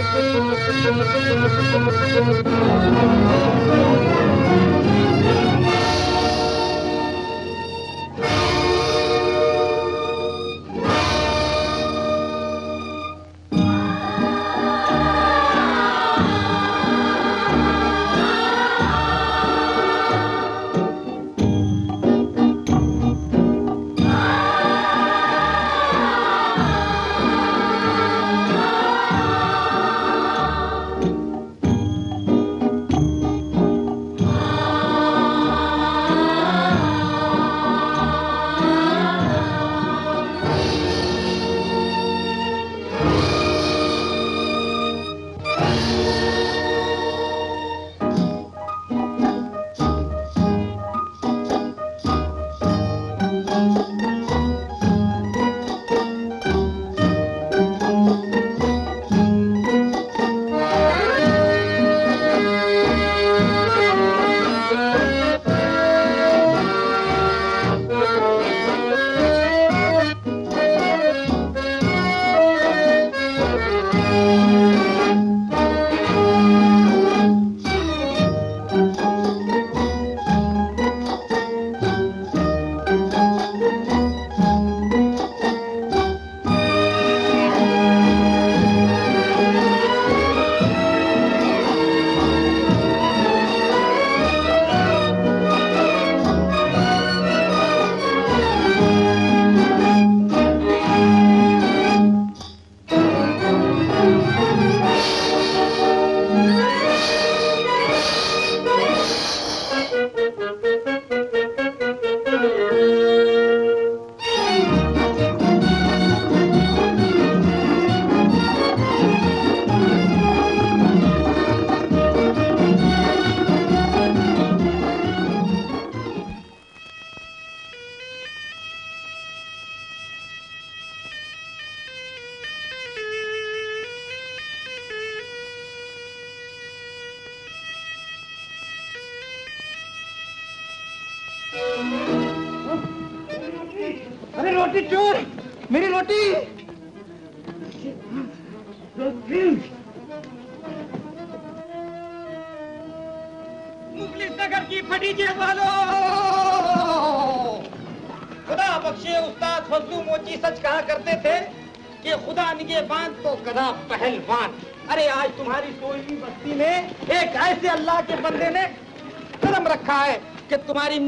अरे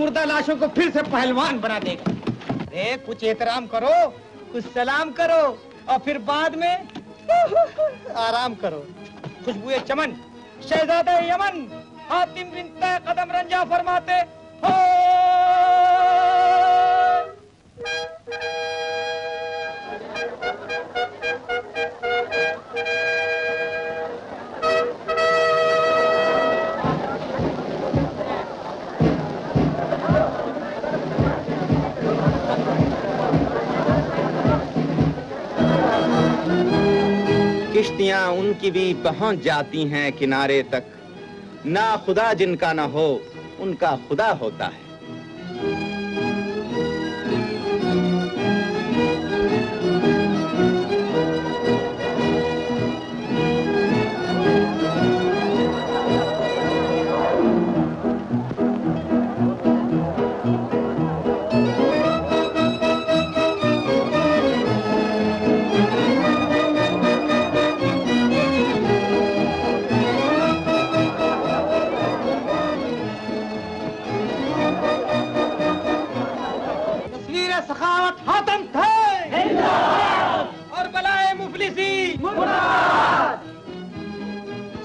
मुर्दा लाशों को फिर से पहलवान बना देगा। अरे कुछ एहतराम करो, कुछ सलाम करो, और फिर बाद में आराम करो। खुशबुए चमन, शहजादा यमन हातिम बिन तय कदम रंजा फरमाते उनकी भी पहुँच जाती हैं किनारे तक। ना खुदा जिनका ना हो, उनका खुदा होता है।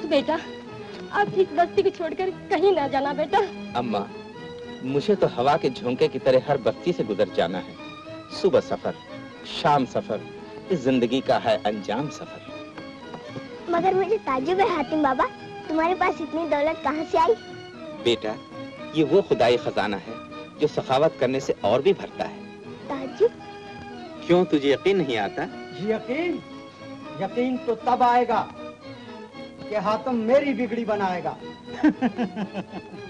बेटा। अब इस बस्ती को छोड़कर कहीं ना जाना बेटा। अम्मा मुझे तो हवा के झोंके की तरह हर बस्ती से गुजर जाना है। सुबह सफ़र शाम सफ़र इस ज़िंदगी का है अंजाम सफ़र। मगर मुझे ताजुब है हातिम बाबा तुम्हारे पास इतनी दौलत कहाँ से आई? बेटा ये वो खुदाई खजाना है जो सखावत करने से और भी भरता है। ताजुब? क्यों तुझे यकीन नहीं आता? यकीन। यकीन तो तब आएगा कि हाथम मेरी बिगड़ी बनाएगा।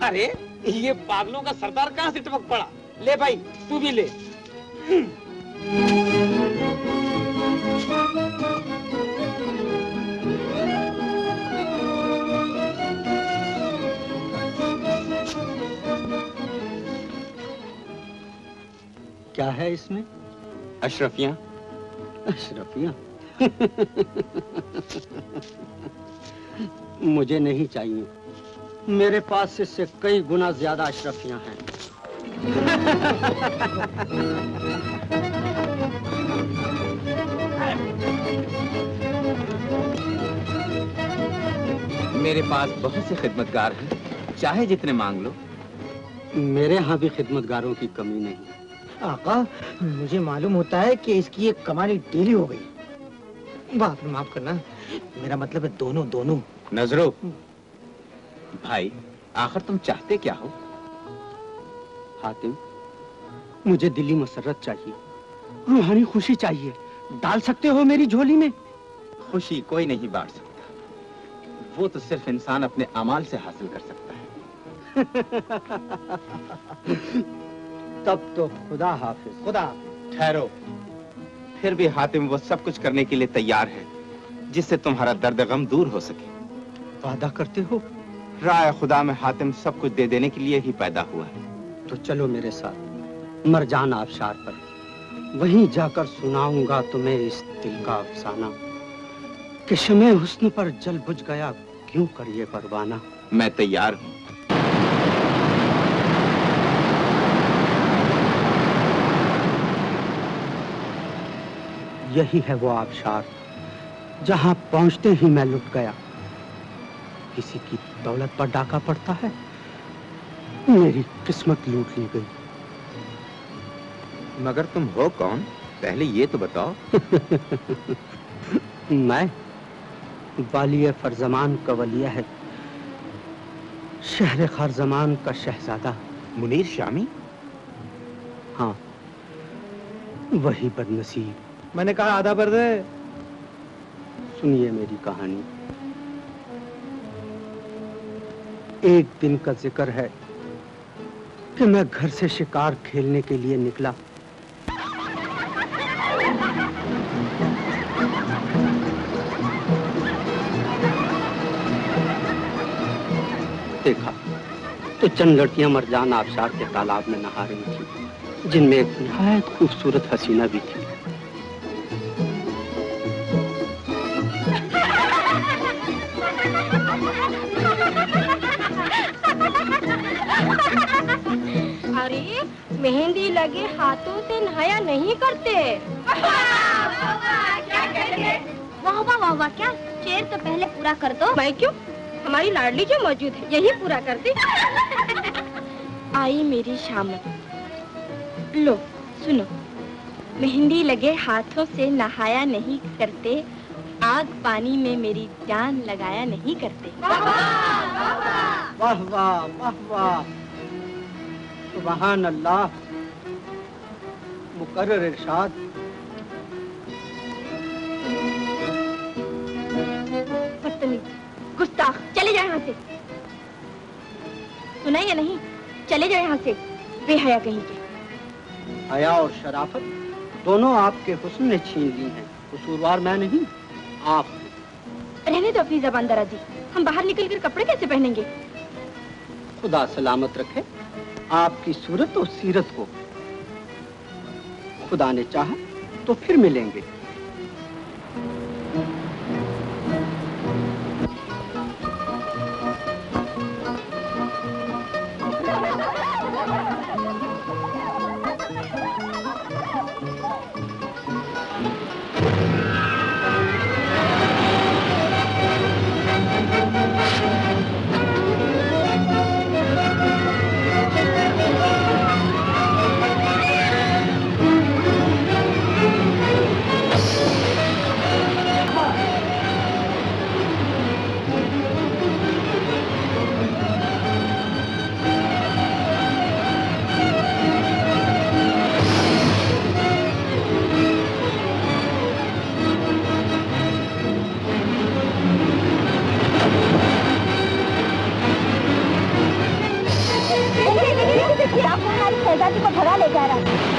अरे ये पागलों का सरदार कहाँ से टपक पड़ा? ले भाई तू भी ले। क्या है इसमें? अशरफिया। अशरफिया। मुझे नहीं चाहिए। मेरे पास इससे कई गुना ज़्यादा अशरफियाँ हैं। मेरे पास बहुत से खिदमतगार हैं। चाहे जितने मांग लो। मेरे यहाँ भी खिदमतगारों की कमी नहीं। आका मुझे मालूम होता है कि इसकी एक कमाली डेली हो गई। बाप रे माफ़ करना। मेरा मतलब है दोनों दोनों। नजरो भाई आखिर तुम चाहते क्या हो? हातिम मुझे दिली मसरत चाहिए। रूहानी खुशी चाहिए। डाल सकते हो मेरी झोली में? खुशी कोई नहीं बांट सकता। वो तो सिर्फ़ इंसान अपने अमाल से हासिल कर सकता है। तब तो खुदा हाफिज। खुदा ठहरो। फिर भी हातिम वो सब कुछ करने के लिए तैयार है जिससे तुम्हारा दर्द गम दूर हो सके। वादा करते हो? राय खुदा में हातिम सब कुछ दे देने के लिए ही पैदा हुआ है। तो चलो मेरे साथ मरजान आबशार पर। वहीं जाकर सुनाऊँगा तुम्हें इस दिल का अफसाना। कि शमे हुस्न पर जल बुझ गया क्यों करिए परवाना? मैं तैयार हूँ। यही है वो आबशार जहाँ पहुँचते ही मैं लुट गया। किसी की दौलत पर डाका पड़ता है मेरी किस्मत लूट ली गई। मगर तुम हो कौन? पहले ये तो बताओ। मैं वालिय फरजमान का वलिया है शहर खारजमान का शहजादा। मुनीर शामी? हाँ वही बदनसीब। मैंने कहा आधा पर दे। सुनिए मेरी कहानी। एक दिन का ज़िक्र है कि मैं घर से शिकार खेलने के लिए निकला। देखा तो चंद लड़कियाँ मरजान आबशार के तालाब में नहा रही थी, जिनमें एक निहायत खूबसूरत हसीना भी थी। अरे मेहंदी लगे हाथों से नहाया नहीं करते। वाह वाह वाह वाह क्या? शेर तो पहले पूरा कर दो। मैं क्यों? हमारी लाडली जो मौजूद है यही पूरा करती आई मेरी शाम। लो सुनो। मेहंदी लगे हाथों से नहाया नहीं करते आग पानी में मेरी जान लगाया नहीं करते। वाह वाह वाह वाह। सुबहान अल्लाह मुकर्रर इरशाद। गुस्ताख चले जाओ यहाँ से। सुना या नहीं? चले जाओ यहाँ से बेहया कहीं के। हया और शराफत दोनों आपके हुस्न ने छीन ली हैं। कसूरवार मैं नहीं आप रहने दो अपनी जबान दराजी हम बाहर निकल कर कपड़े कैसे पहनेंगे? खुदा सलामत रखे। आपकी सूरत और सीरत को। खुदा ने चाहा तो फिर मिलेंगे। हमारी को भगा ले जा रहा है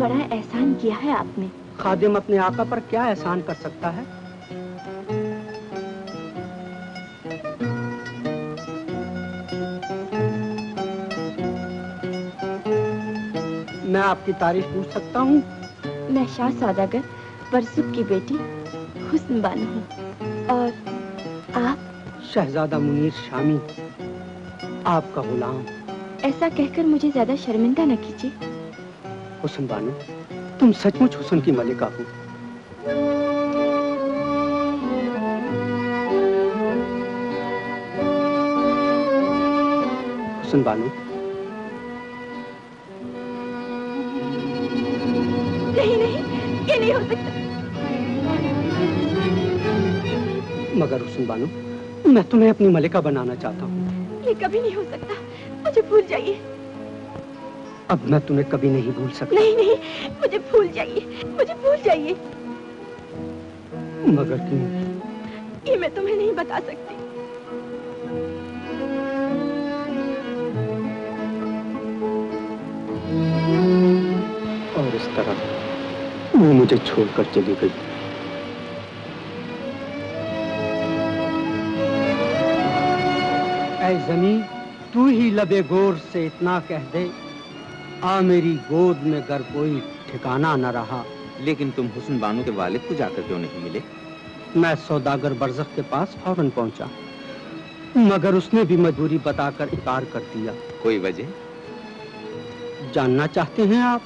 बड़ा एहसान किया है आपने। खादिम अपने आका पर क्या एहसान कर सकता है? मैं आपकी तारीफ़ पूछ सकता हूँ? मैं शाह सौदागर बरसुख की बेटी हुस्न बानो हूँ। और आप? शहजादा मुनीर शामी आपका गुलाम। ऐसा कहकर मुझे ज़्यादा शर्मिंदा न कीजिए। हुस्न बानो तुम सचमुच हुसन की मलिका हो। हुस्न बानो। नहीं नहीं ये नहीं हो सकता। मगर हुसन बानो मैं तुम्हें अपनी मलिका बनाना चाहता हूँ। ये कभी नहीं हो सकता। मुझे भूल जाइए। अब मैं तुम्हें कभी नहीं भूल सकता। नहीं नहीं मुझे भूल जाइए मुझे भूल जाइए। मगर क्यों? ये मैं तुम्हें नहीं बता सकती। और इस तरह वो मुझे छोड़कर चली गई। ऐ जमी तू ही लबे गोर से इतना कह दे। आ मेरी गोद में गर कोई ठिकाना न रहा। लेकिन तुम हुसन बानो के वालिद को जाकर क्यों नहीं मिले? मैं सौदागर बरजख के पास फ़ौरन पहुँचा मगर उसने भी मजबूरी बताकर इकार कर दिया। कोई वजह? जानना चाहते हैं आप?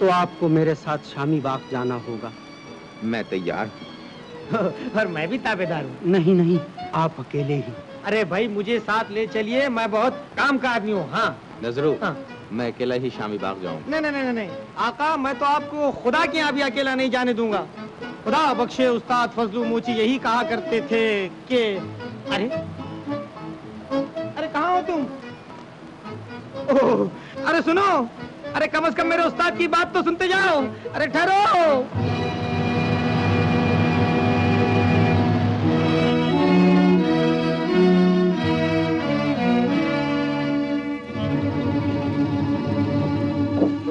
तो आपको मेरे साथ शामी बाग जाना होगा। मैं तैयार हूँ। और मैं भी ताबेदार हूँ। नहीं नहीं आप अकेले ही। अरे भाई मुझे साथ ले चलिए मैं बहुत काम का आदमी हूँ। हाँ। नजरो हाँ। मैं अकेला ही शामी बाग जाऊँ। नहीं नहीं नहीं नहीं आका मैं तो आपको खुदा के यहाँ भी अकेला नहीं जाने दूँगा। खुदा बख्शे उस्ताद फजलू मोची यही कहा करते थे कि अरे अरे कहाँ हो तुम? ओह, अरे सुनो अरे कम से कम मेरे उस्ताद की बात तो सुनते जाओ। अरे ठहरो।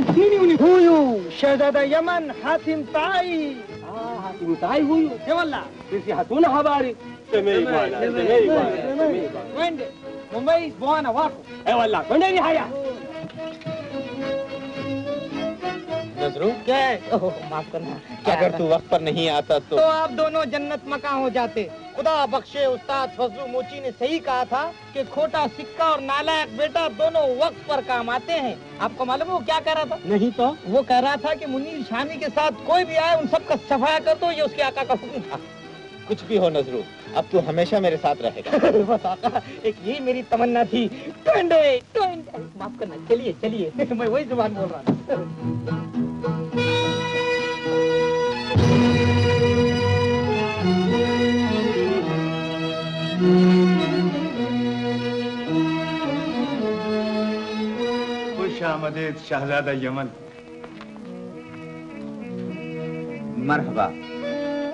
nini uni huyu shahzada yaman hatim tai Hatim tai huyu. he walla Sisi hatuna habari. Semei bwana, semei bwana. semei bwana. twende mumbai bwana wako Eh walla, kwendeni haya. नजरो क्या है? ओह, माफ़ करना। अगर तू वक्त पर नहीं आता तो तो आप दोनों जन्नत मकान हो जाते। खुदा बख्शे उस्ताद फजलू मोची ने सही कहा था कि खोटा सिक्का और नालायक बेटा दोनों वक्त पर काम आते हैं। आपको मालूम है वो क्या कह रहा था? नहीं तो? वो कह रहा था कि मुनीर शामी के साथ कोई भी आए उन सबका सफाया कर दो ये उसके आका का हुक्म था। कुछ भी हो नजरो अब तू हमेशा मेरे साथ रहेगा। बस आका एक यही मेरी तमन्ना थी। टोंडे टोंडे। माफ़ करना चलिए चलिए। मैं वही ज़ुबान बोल रहा था। खुश आमदेद शहजादा यमन। मरहबा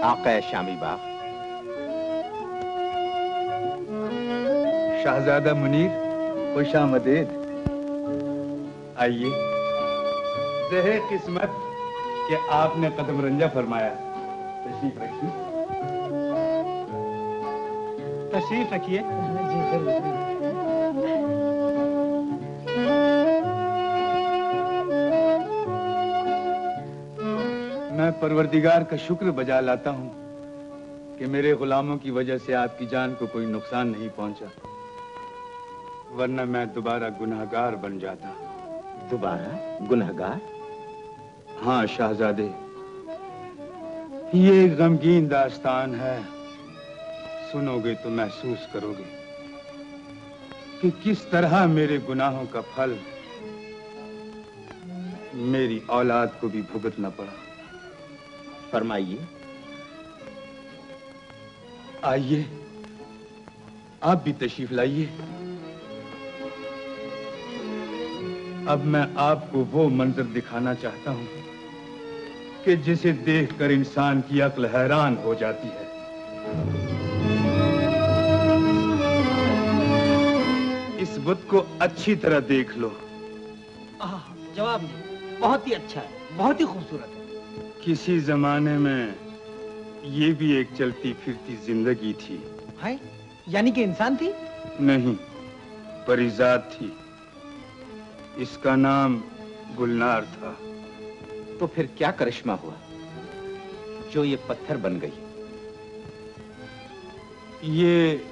आका शामी बाग। शहजादा मुनीर खुश आमदेद आइए रहे किस्मत कि आपने कदम रंजा फरमाया तशरीफ़ रखिए तशरीफ़ रखिए मैं परवरदिगार का शुक्र बजा लाता हूँ कि मेरे गुलामों की वजह से आपकी जान को कोई नुकसान नहीं पहुँचा। वरना मैं दोबारा गुनाहगार बन जाता। दोबारा? गुनहगार? हाँ शाहजादे। ये एक गमगीन दास्तान है। सुनोगे तो महसूस करोगे कि किस तरह मेरे गुनाहों का फल मेरी औलाद को भी भुगतना पड़ा। फरमाइए। आइए आप भी तशरीफ़ लाइए। अब मैं आपको वो मंजर दिखाना चाहता हूँ कि जिसे देखकर इंसान की अक्ल हैरान हो जाती है। इस बुत को अच्छी तरह देख लो। जवाब नहीं। बहुत ही अच्छा है बहुत ही खूबसूरत है। किसी जमाने में ये भी एक चलती फिरती ज़िंदगी थी। है यानी कि इंसान थी? नहीं परिजात थी। इसका नाम गुलनार था। तो फिर क्या करिश्मा हुआ? जो ये पत्थर बन गई। ये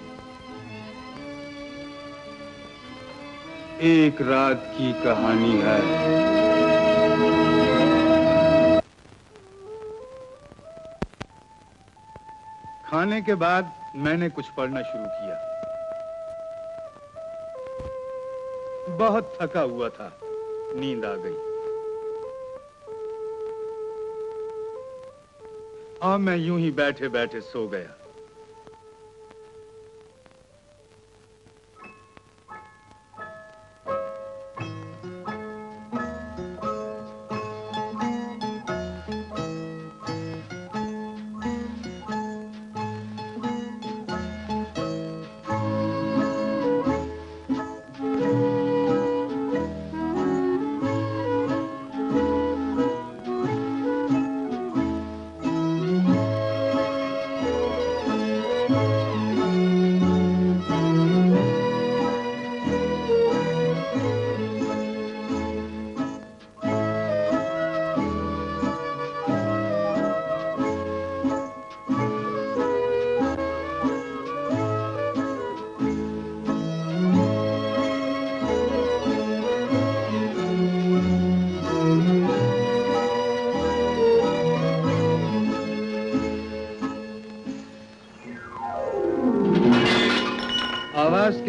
एक रात की कहानी है। खाने के बाद मैंने कुछ पढ़ना शुरू किया। बहुत थका हुआ था। नींद आ गई। और मैं यूँ ही बैठे बैठे सो गया।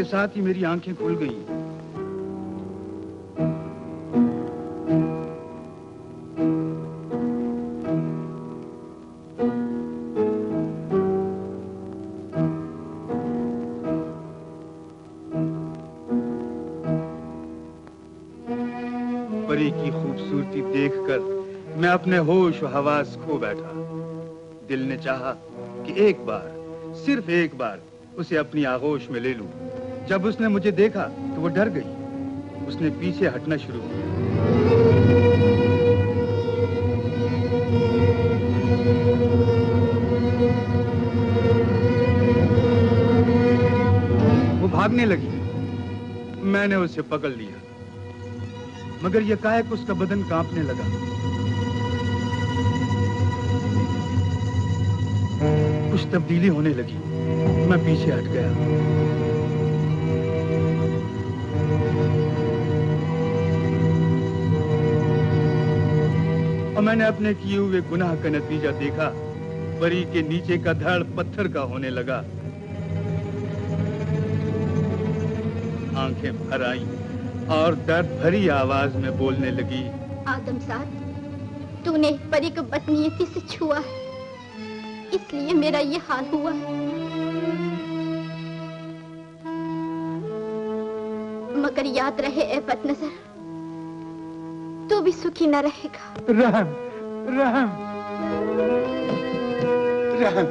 साथ ही मेरी आँखें खुल गईं। परी की खूबसूरती देखकर मैं अपने होश हवास खो बैठा दिल ने चाहा कि एक बार, सिर्फ़ एक बार, उसे अपनी आगोश में ले लूँ। जब उसने मुझे देखा तो वो डर गई। उसने पीछे हटना शुरू किया। वो भागने लगी। मैंने उसे पकड़ लिया। मगर यह कायक उसका बदन कांपने लगा। कुछ तब्दीली होने लगी। मैं पीछे हट गया। और मैंने अपने किए हुए गुनाह का नतीजा देखा। परी के नीचे का धड़ पत्थर का होने लगा। आँखें भर आई और दर्द भरी आवाज़ में बोलने लगी। आदम साहब, तूने परी को बदनीयती से छुआ है। इसलिए मेरा ये हाल हुआ है। मगर याद रहे, ए भी सुखी न रहेगा। रहम रहम। रहम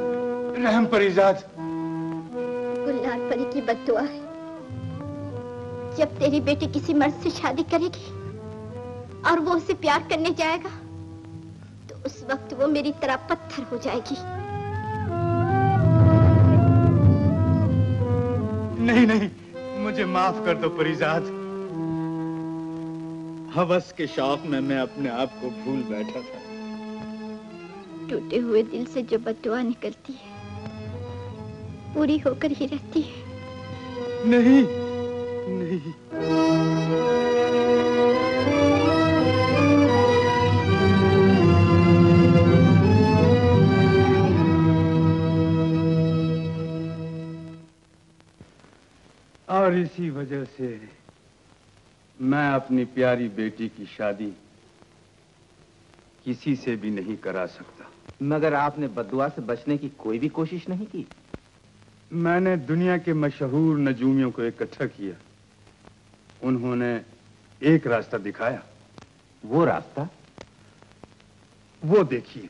रहम परिजात। गुलनार परी की बददुआ है। जब तेरी बेटी किसी मर्द से शादी करेगी और वो उसे प्यार करने जाएगा तो उस वक्त वो मेरी तरह पत्थर हो जाएगी। नहीं नहीं मुझे माफ़ कर दो परिजात। हवस के शौक में मैं अपने आप को भूल बैठा था। टूटे हुए दिल से जो बदुआ निकलती है पूरी होकर ही रहती है। नहीं नहीं। और इसी वजह से मैं अपनी प्यारी बेटी की शादी किसी से भी नहीं करा सकता। मगर आपने बदुआ से बचने की कोई भी कोशिश नहीं की? मैंने दुनिया के मशहूर नजूमियों को इकट्ठा किया। उन्होंने एक रास्ता दिखाया। वो रास्ता? वो देखिए।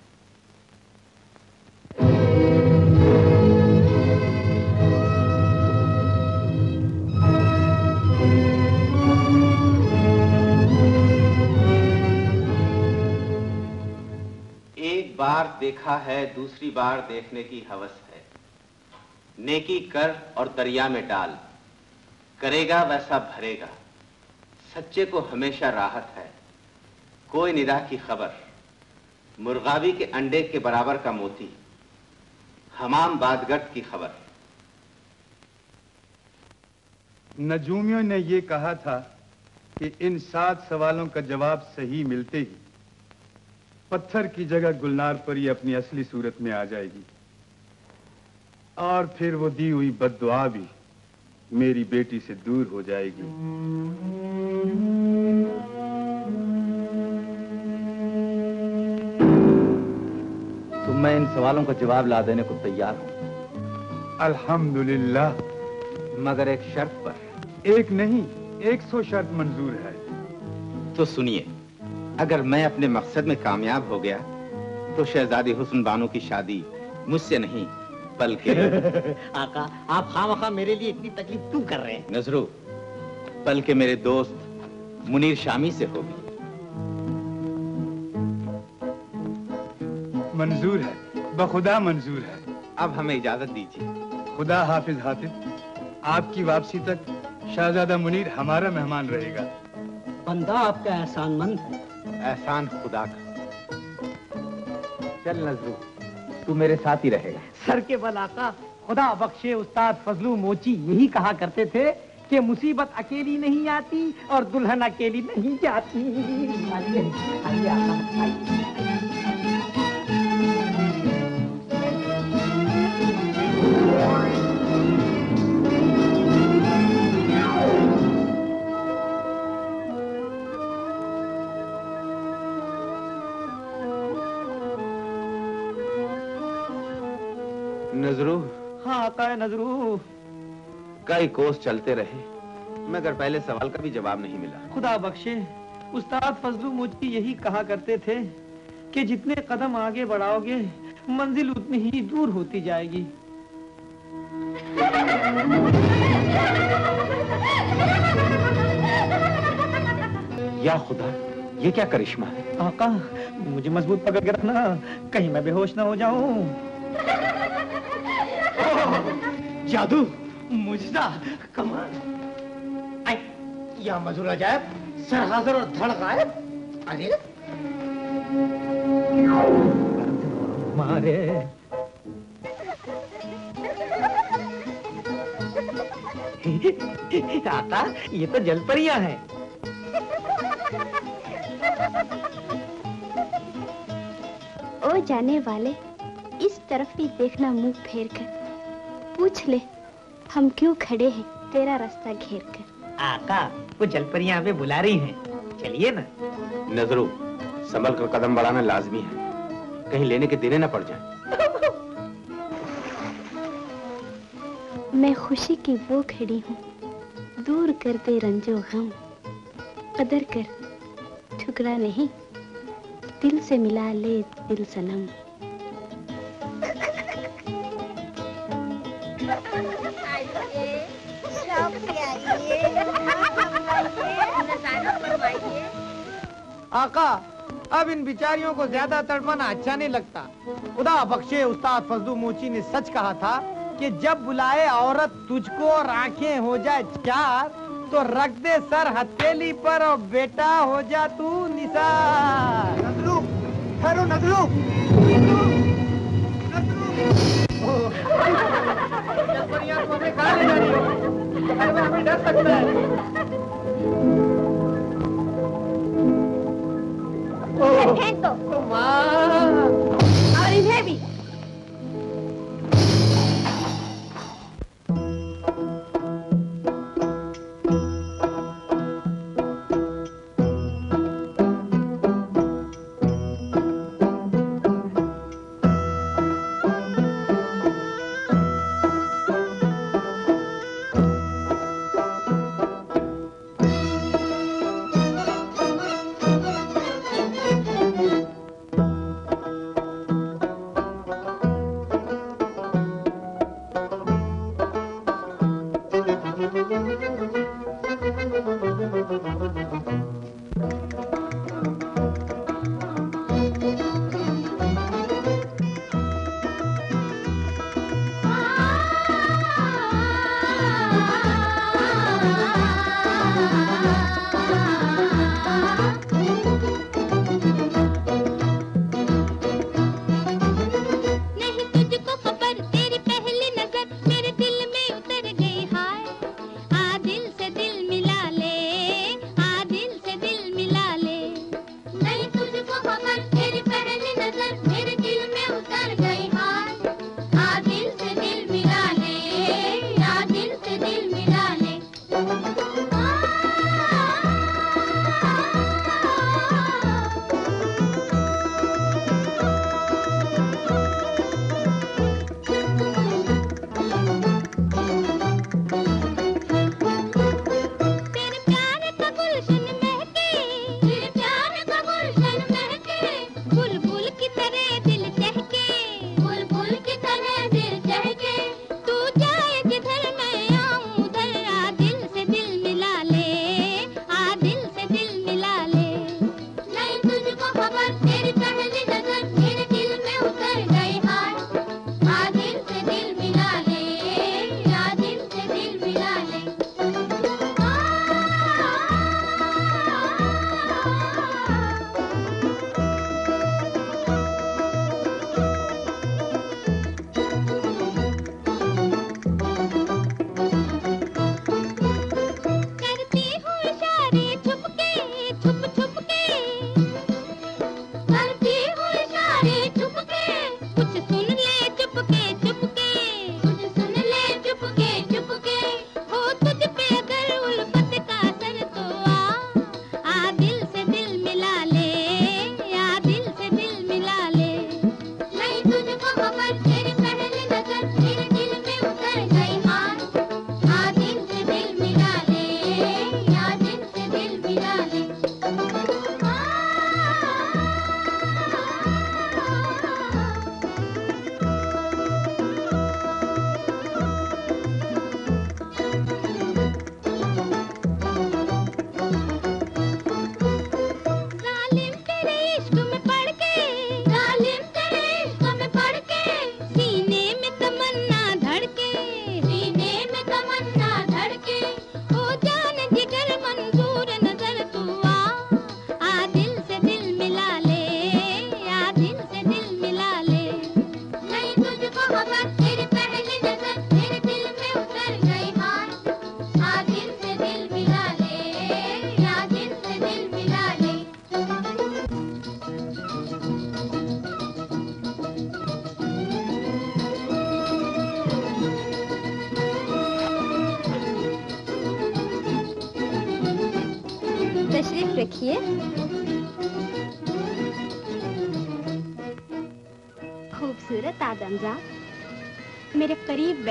बार देखा है, दूसरी बार देखने की हवस है। नेकी कर और दरिया में डाल। करेगा वैसा भरेगा। सच्चे को हमेशा राहत है। कोई निदा की खबर। मुर्गावी के अंडे के बराबर का मोती। हमाम बादगट की खबर। नजूमियों ने ये कहा था कि इन सात सवालों का जवाब सही मिलते ही। पत्थर की जगह गुलनार पर ही अपनी असली सूरत में आ जाएगी। और फिर वो दी हुई बददुआ भी मेरी बेटी से दूर हो जाएगी। तो मैं इन सवालों का जवाब ला देने को तैयार हूँ। अल्हम्दुलिल्लाह। मगर एक शर्त पर। एक नहीं एक सौ शर्त मंजूर है। तो सुनिए अगर मैं अपने मकसद में कामयाब हो गया तो शहजादी हुसन बानो की शादी मुझसे नहीं बल्कि आका आप खाम खा मेरे लिए इतनी तकलीफ़ क्यों कर रहे हैं? नजरू बल्कि मेरे दोस्त मुनीर शामी से होगी। मंजूर है बखुदा मंजूर है। अब हमें इजाज़त दीजिए। खुदा हाफिज हाफिज आपकी वापसी तक शहजादा मुनीर हमारा मेहमान रहेगा। बंदा आपका एहसानमंद है। एहसान खुदा का। चल नजरू तू मेरे साथ ही रहेगा। सर के बल आका खुदा बख्शे उस्ताद फजलू मोची यही कहा करते थे कि मुसीबत अकेली नहीं आती और दुल्हन अकेली नहीं जाती। आगे, आगे आगे आगे आगे नजरू हाँ नजरू। कई कोस चलते रहे मगर पहले सवाल का भी जवाब नहीं मिला। खुदा बख्शे उस्ताद फजलू मुझकी यही कहा करते थे कि जितने कदम आगे बढ़ाओगे मंजिल उतनी ही दूर होती जाएगी। या खुदा ये क्या करिश्मा है? आका मुझे मज़बूत पकड़ के रखना कहीं मैं बेहोश ना हो जाऊँ। जादू, मुजदा, कमाल। या मजूर अजायब सर हाजिर और धड़ गायब। अरे मारे। आका ये तो जलपरियाँ है। ओ जाने वाले, इस तरफ़ भी देखना मुँह फेर कर। पूछ ले। हम क्यों खड़े हैं? तेरा रास्ता घेर कर। आका वो जलपरियाँ हमें बुला रही हैं। चलिए ना। नजरू संभल कर कदम बढ़ाना लाजमी है। कहीं लेने के देने न पड़ जाए। मैं खुशी की वो खड़ी हूँ। दूर कर दे रंजो गम। कदर कर। ठुकरा नहीं। दिल से मिला ले दिल सनम। आका अब इन बिचारियों को ज़्यादा तड़पाना अच्छा नहीं लगता। खुदा बख्शे उस्ताद फजलू मोची ने सच कहा था कि जब बुलाए औरत तुझको और आँखें हो जाए चार तो रख दे सर हथेली पर और बेटा हो जा तू निशा नजरू ठहरो नजरू हमें डर सकता है।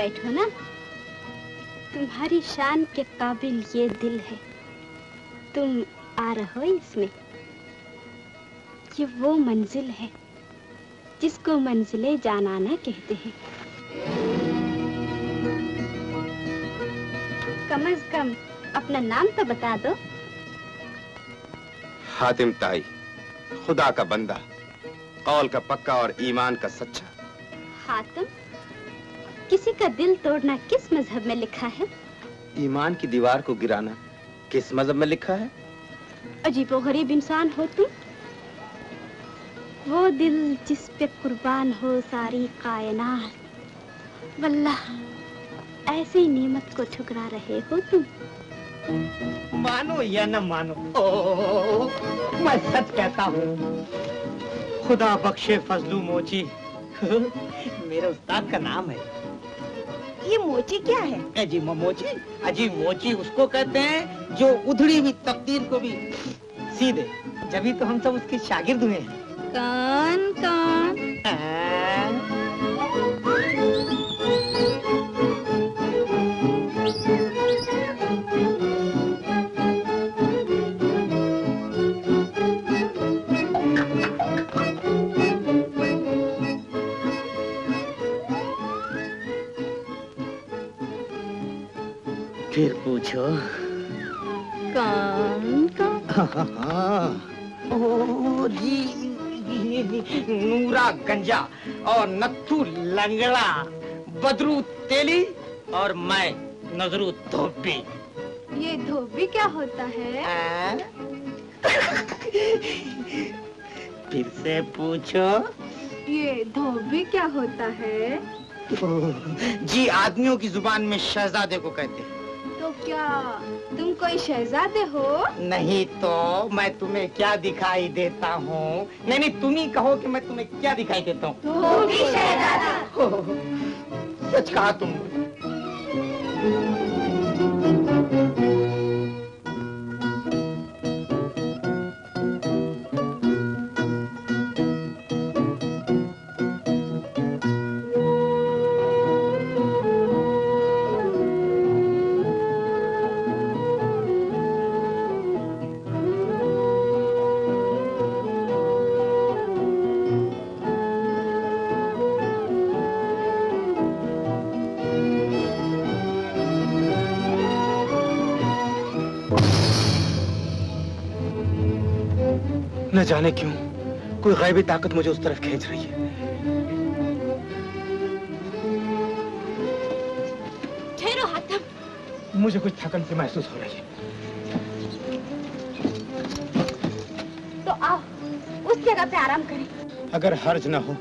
बैठो ना। तुम्हारी शान के काबिल ये दिल है। तुम आ रहो इसमें। ये वो मंजिल है जिसको मंजिले जानाना कहते हैं। कम अज कम अपना नाम तो बता दो। हातिम ताई खुदा का बंदा कौल का पक्का और ईमान का सच्चा। हातिम? किसी का दिल तोड़ना किस मज़हब में लिखा है? ईमान की दीवार को गिराना किस मज़हब में लिखा है? अजीबो गरीब इंसान हो तुम वो दिल जिस पे कुर्बान हो सारी कायनात। वल्लाह ऐसी नेमत को ठुकरा रहे हो तुम। मानो या न मानो ओ, मैं सच कहता हूँ खुदा बख्शे फजलू मोची। मेरे उस्ताद का नाम है। ये मोची क्या है? अजी मोची? अजी मोची उसको कहते हैं जो उधड़ी हुई तकदीर को भी सीधे। जभी तो हम सब उसके शागिर्द हुए हैं। कौन कौन। फिर ओ जी जी, जी, नूरा गंजा और नत्थू लंगड़ा बदरू तेली और मैं नजरू धोबी। ये धोबी क्या होता है? फिर से पूछो। ये धोबी क्या होता है? जी आदमियों की ज़ुबान में शहजादे को कहते हैं। तो क्या तुम कोई शहजादे हो? नहीं तो मैं तुम्हें क्या दिखाई देता हूँ? नहीं नहीं तुम ही कहो कि मैं तुम्हें क्या दिखाई देता हूँ। धोबी शहजादा। सच कहा तुम जाने क्यों? कोई गैबी ताकत मुझे उस तरफ़ खींच रही है। ठहरो हाथम मुझे कुछ थकन सी महसूस हो रही है। तो आओ उस जगह पे आराम करें। अगर हर्ज न हो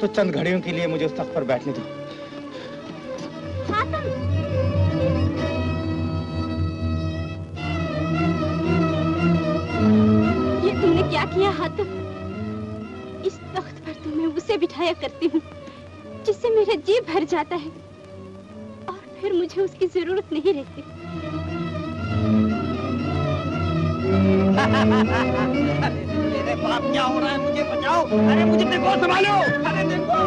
तो चंद घड़ियों के लिए मुझे उस तख्त पर बैठने दो। बिठाया करती हूँ, जिससे मेरा जी भर जाता है। और फिर मुझे उसकी ज़रूरत नहीं रहती। मेरे बाप क्या हो रहा है? मुझे बचाओ। अरे, मुझे देखो संभालो। अरे देखो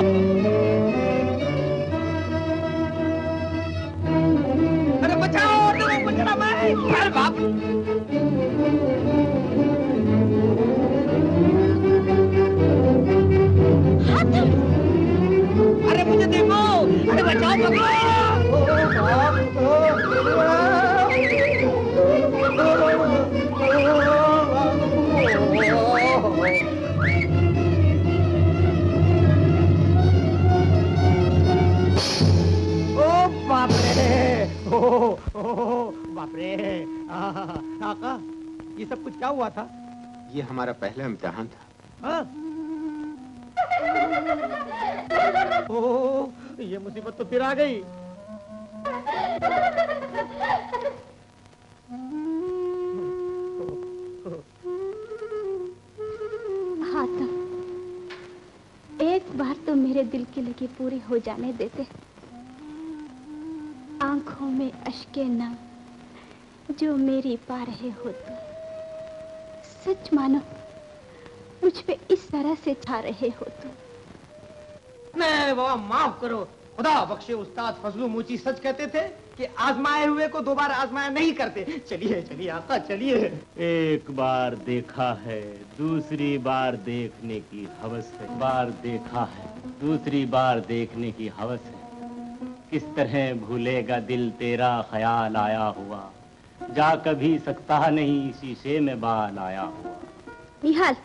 अरे, बचाओ। बचना मैं अरे बाप। मुझे देखो अरे बचाओ भगवान ओ बाप रे ओ, ओ बाप रे काका ये सब कुछ क्या हुआ था? ये हमारा पहला इम्तिहान था। हाँ? ओ ये मुसीबत तो फिर आ गई। हाथम एक बार तो मेरे दिल की लगी पूरी हो जाने देते। आँखों में अशके नम जो मेरी पा रहे हो तुम सच मानो, मुझ पे इस तरह से छा रहे हो तुम नहीं बाबा? माफ़ करो। खुदा बख्शे उस्ताद फजलू मुची सच कहते थे कि आजमाए हुए को दोबारा आजमाया नहीं करते। चलिए चलिए आका चलिए। एक बार देखा है दूसरी बार देखने की हवस है। बार देखा है दूसरी बार देखने की हवस है। किस तरह भूलेगा दिल तेरा ख्याल आया हुआ? जा कभी सकता नहीं शीशे में बाल आया हुआ। निहाल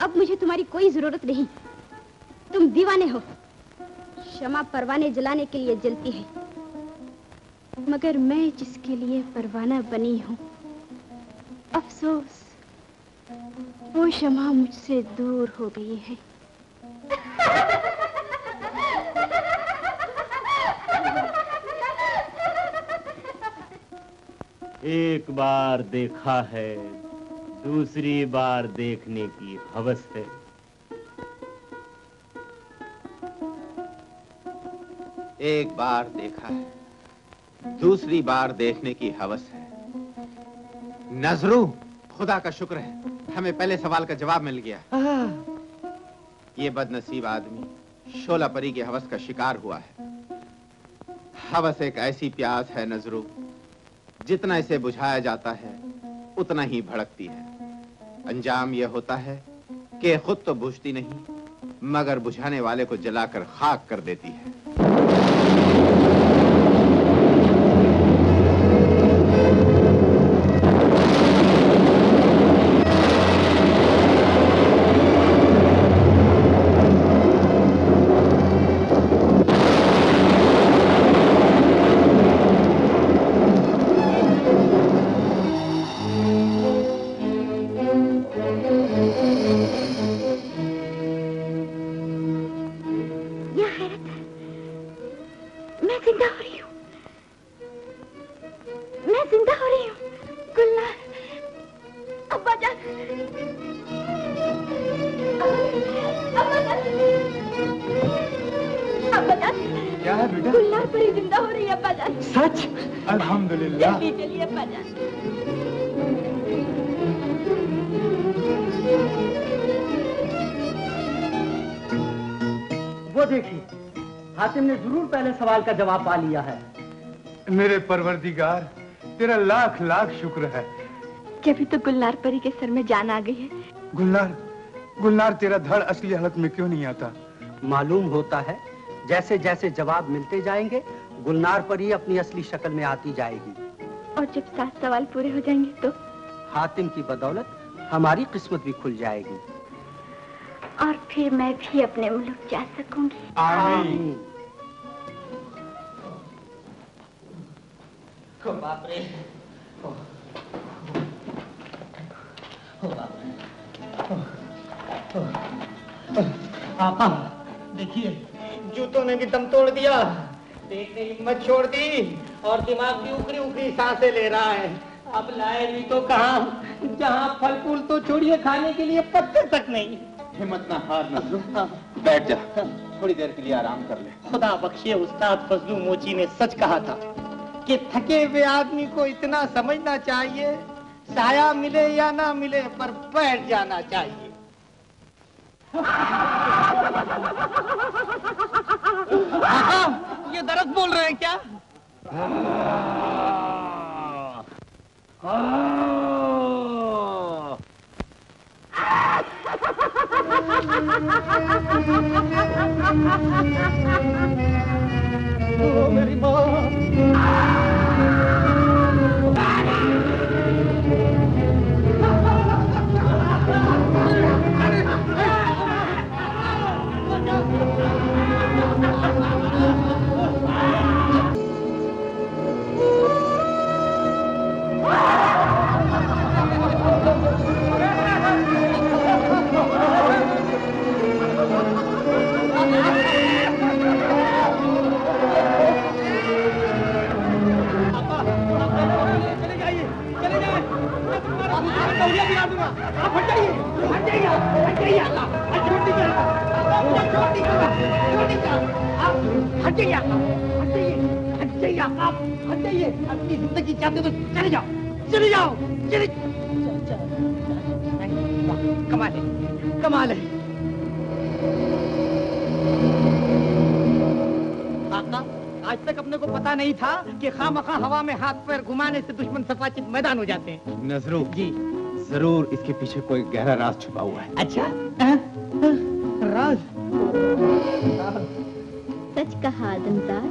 अब मुझे तुम्हारी कोई ज़रूरत नहीं। तुम दीवाने हो। क्षमा परवाने जलाने के लिए जलती है। मगर मैं जिसके लिए परवाना बनी हूँ, अफसोस, वो क्षमा मुझसे दूर हो गई है। एक बार देखा है, दूसरी बार देखने की हवस है। एक बार देखा है दूसरी बार देखने की हवस है। नजरू खुदा का शुक्र है हमें पहले सवाल का जवाब मिल गया। ये बदनसीब आदमी शोला परी की हवस का शिकार हुआ है। हवस एक ऐसी प्यास है नजरू जितना इसे बुझाया जाता है उतना ही भड़कती है। अंजाम यह होता है कि खुद तो बुझती नहीं मगर बुझाने वाले को जलाकर खाक कर देती है। सवाल का जवाब पा लिया है। मेरे परवरदिगार तेरा लाख लाख शुक्र है। जभी तो गुलनार परी के सर में जान आ गई है? गुलनार गुलनार तेरा धड़ असली हालत में क्यों नहीं आता? मालूम होता है जैसे जैसे जवाब मिलते जाएँगे गुलनार पर अपनी असली शक्ल में आती जाएगी। और जब सात सवाल पूरे हो जाएँगे तो? हातिम की बदौलत हमारी किस्मत भी खुल जाएगी। और फिर मैं भी अपने मुल्क जा सकूँगी। आमीन। ओ बाप रे ओ, बाप रे आपा देखिए जूतों ने भी दम तोड़ दिया। पेट ने हिम्मत छोड़ दी और दिमाग भी उखड़ी उखड़ी साँसें ले रहा है। अब लाए भी तो कहा? जहाँ फल फूल तो छोड़िए खाने के लिए पत्ते तक नहीं। हिम्मत ना हार नजरू बैठ जा। थोड़ी देर के लिए आराम कर ले। खुदा बख्शे उस्ताद फजलू मोची ने सच कहा था। कि थके हुए आदमी को इतना समझना चाहिए साया मिले या ना मिले पर बैठ जाना चाहिए। ये दरद बोल रहे हैं क्या? ओ मेरी आप, आप छोड़ दीजिए आप, छोड़ दीजिए आप, आप हट जाइए हट जाइए हट जाइए आप, आप हट जाइए अपनी ज़िंदगी चाहते तो चले जाओ चले जाओ चले कमाल है कमाल है आका आज तक अपने को पता नहीं था कि खामखा हवा में हाथ पैर घुमाने से दुश्मन सफाचित मैदान हो जाते हैं नजरू जी। ज़रूर इसके पीछे कोई गहरा राज छुपा हुआ है। अच्छा? हाँ? हाँ, राज? सच कहा आदमजाद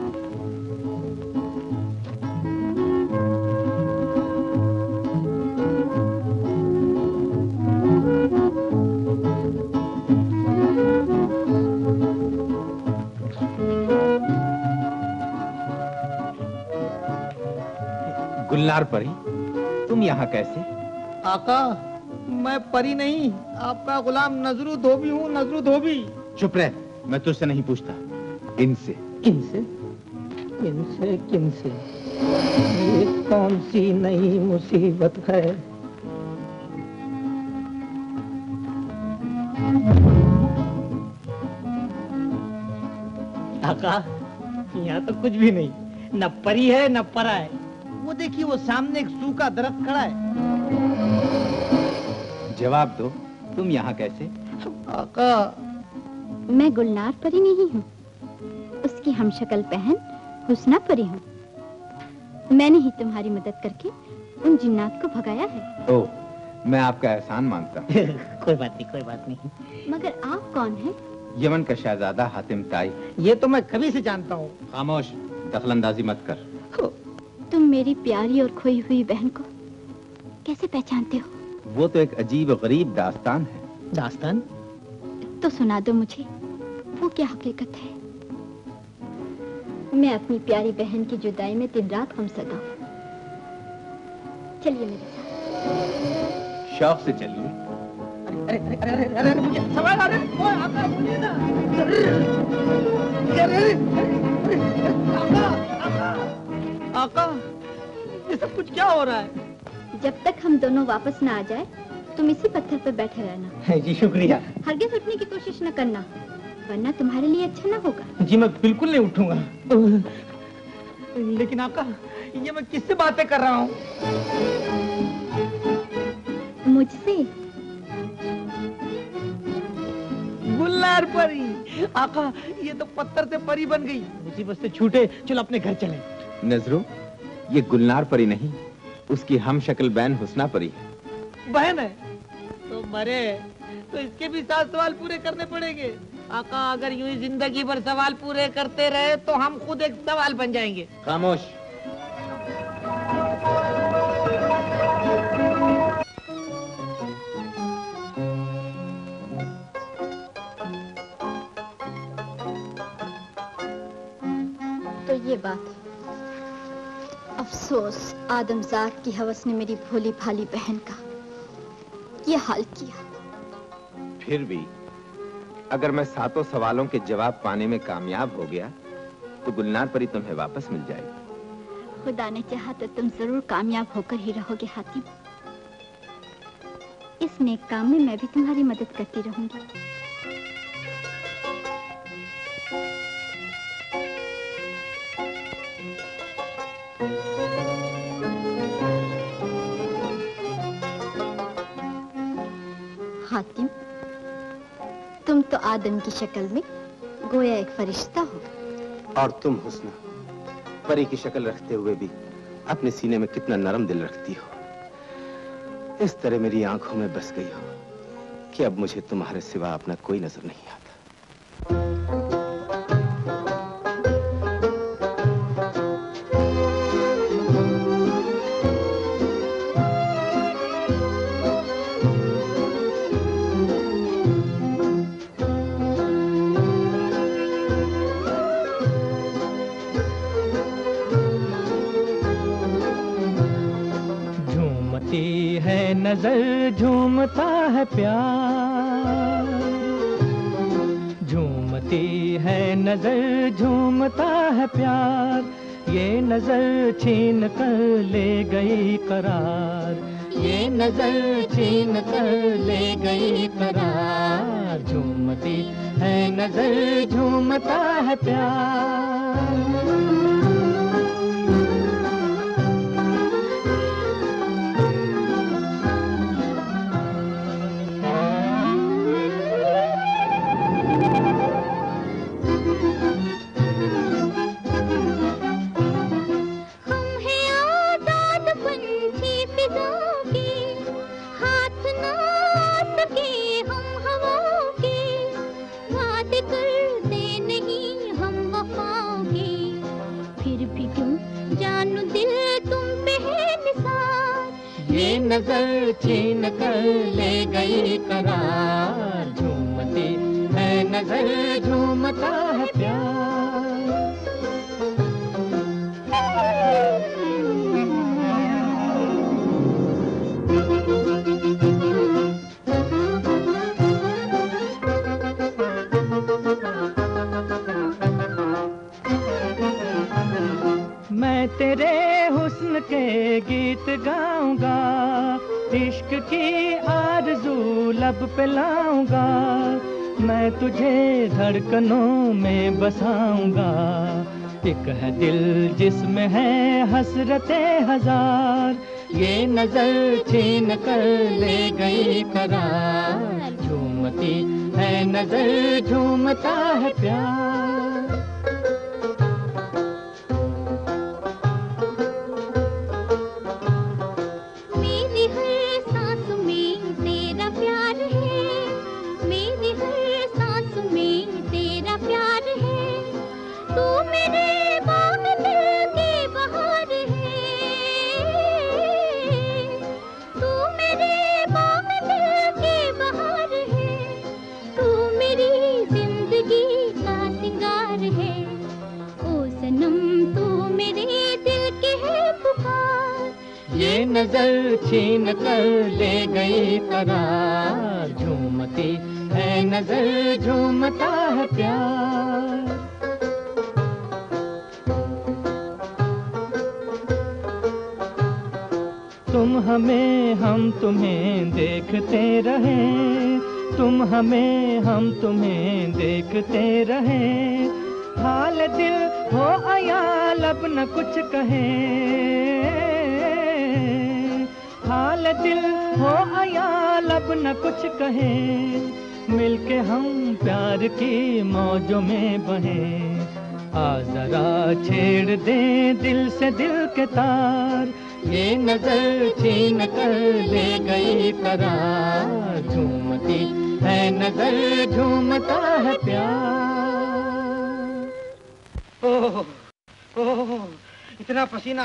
गुलनार परी तुम यहाँ कैसे? आका मैं परी नहीं आपका गुलाम नजरू धोबी हूँ नजरू धोबी चुप रह। मैं तुझसे नहीं पूछता। इनसे। किनसे? किनसे किनसे? ये कौन सी नई मुसीबत है? आका यहाँ तो कुछ भी नहीं। न परी है न परा है। वो देखिए वो सामने एक सूखा दरख्त खड़ा है। जवाब दो। तुम यहाँ कैसे? आका मैं गुलनार परी नहीं हूँ। उसकी हमशक्ल बहन हुस्ना परी हूँ। मैंने ही तुम्हारी मदद करके उन जिन्नात को भगाया है। ओ मैं आपका एहसान मानता हूँ। कोई बात नहीं कोई बात नहीं। मगर आप कौन हैं? यमन का शहजादा हातिम ताई। ये तो मैं कभी से जानता हूँ। खामोश दखलंदाजी मत कर। तुम मेरी प्यारी और खोई हुई बहन को कैसे पहचानते हो? वो तो एक अजीब गरीब दास्तान है। दास्तान? तो सुना दो मुझे। वो क्या हकीकत है मैं अपनी प्यारी बहन की जुदाई में दिन रात हम सदा हूँ चलिए मेरे साथ शौक से चलिए अरे अरे अरे अरे अरे अरे मुझे सवाल आ रहे ओए आका सुनिए ना अरे अरे अरे आका आका आका ये सब कुछ क्या हो रहा है जब तक हम दोनों वापस ना आ जाए तुम इसी पत्थर पर बैठे रहना जी शुक्रिया हरगिज उठने की कोशिश न करना वरना तुम्हारे लिए अच्छा ना होगा। जी मैं बिल्कुल नहीं उठूँगा। लेकिन आका ये मैं किससे बातें कर रहा हूँ? मुझसे? गुल्लार परी आका ये तो पत्थर से परी बन गई। मुसीबत से छूटे चलो अपने घर चले। नजरो ये गुलनार परी नहीं उसकी हम शक्ल बहन हुसना परी है। बहन है? तो मरे तो इसके भी सात सवाल पूरे करने पड़ेंगे। आका अगर यूँ ही ज़िंदगी भर सवाल पूरे करते रहे तो हम खुद एक सवाल बन जाएँगे। खामोश। तो ये बात। है अफसोस आदमजाद की हवस ने मेरी भोली भाली बहन का। ये हाल किया। फिर भी अगर मैं सातों सवालों के जवाब पाने में कामयाब हो गया तो गुलनार परी तुम्हें वापस मिल जाएगी। खुदा ने चाहा तो तुम ज़रूर कामयाब होकर ही रहोगे हाथी इस नेक काम में मैं भी तुम्हारी मदद करती रहूँगी। आदम की शक्ल में गोया एक फरिश्ता हो। और तुम हुस्ना, परी की शक्ल रखते हुए भी अपने सीने में कितना नरम दिल रखती हो। इस तरह मेरी आँखों में बस गई हो कि अब मुझे तुम्हारे सिवा अपना कोई नज़र नहीं आता।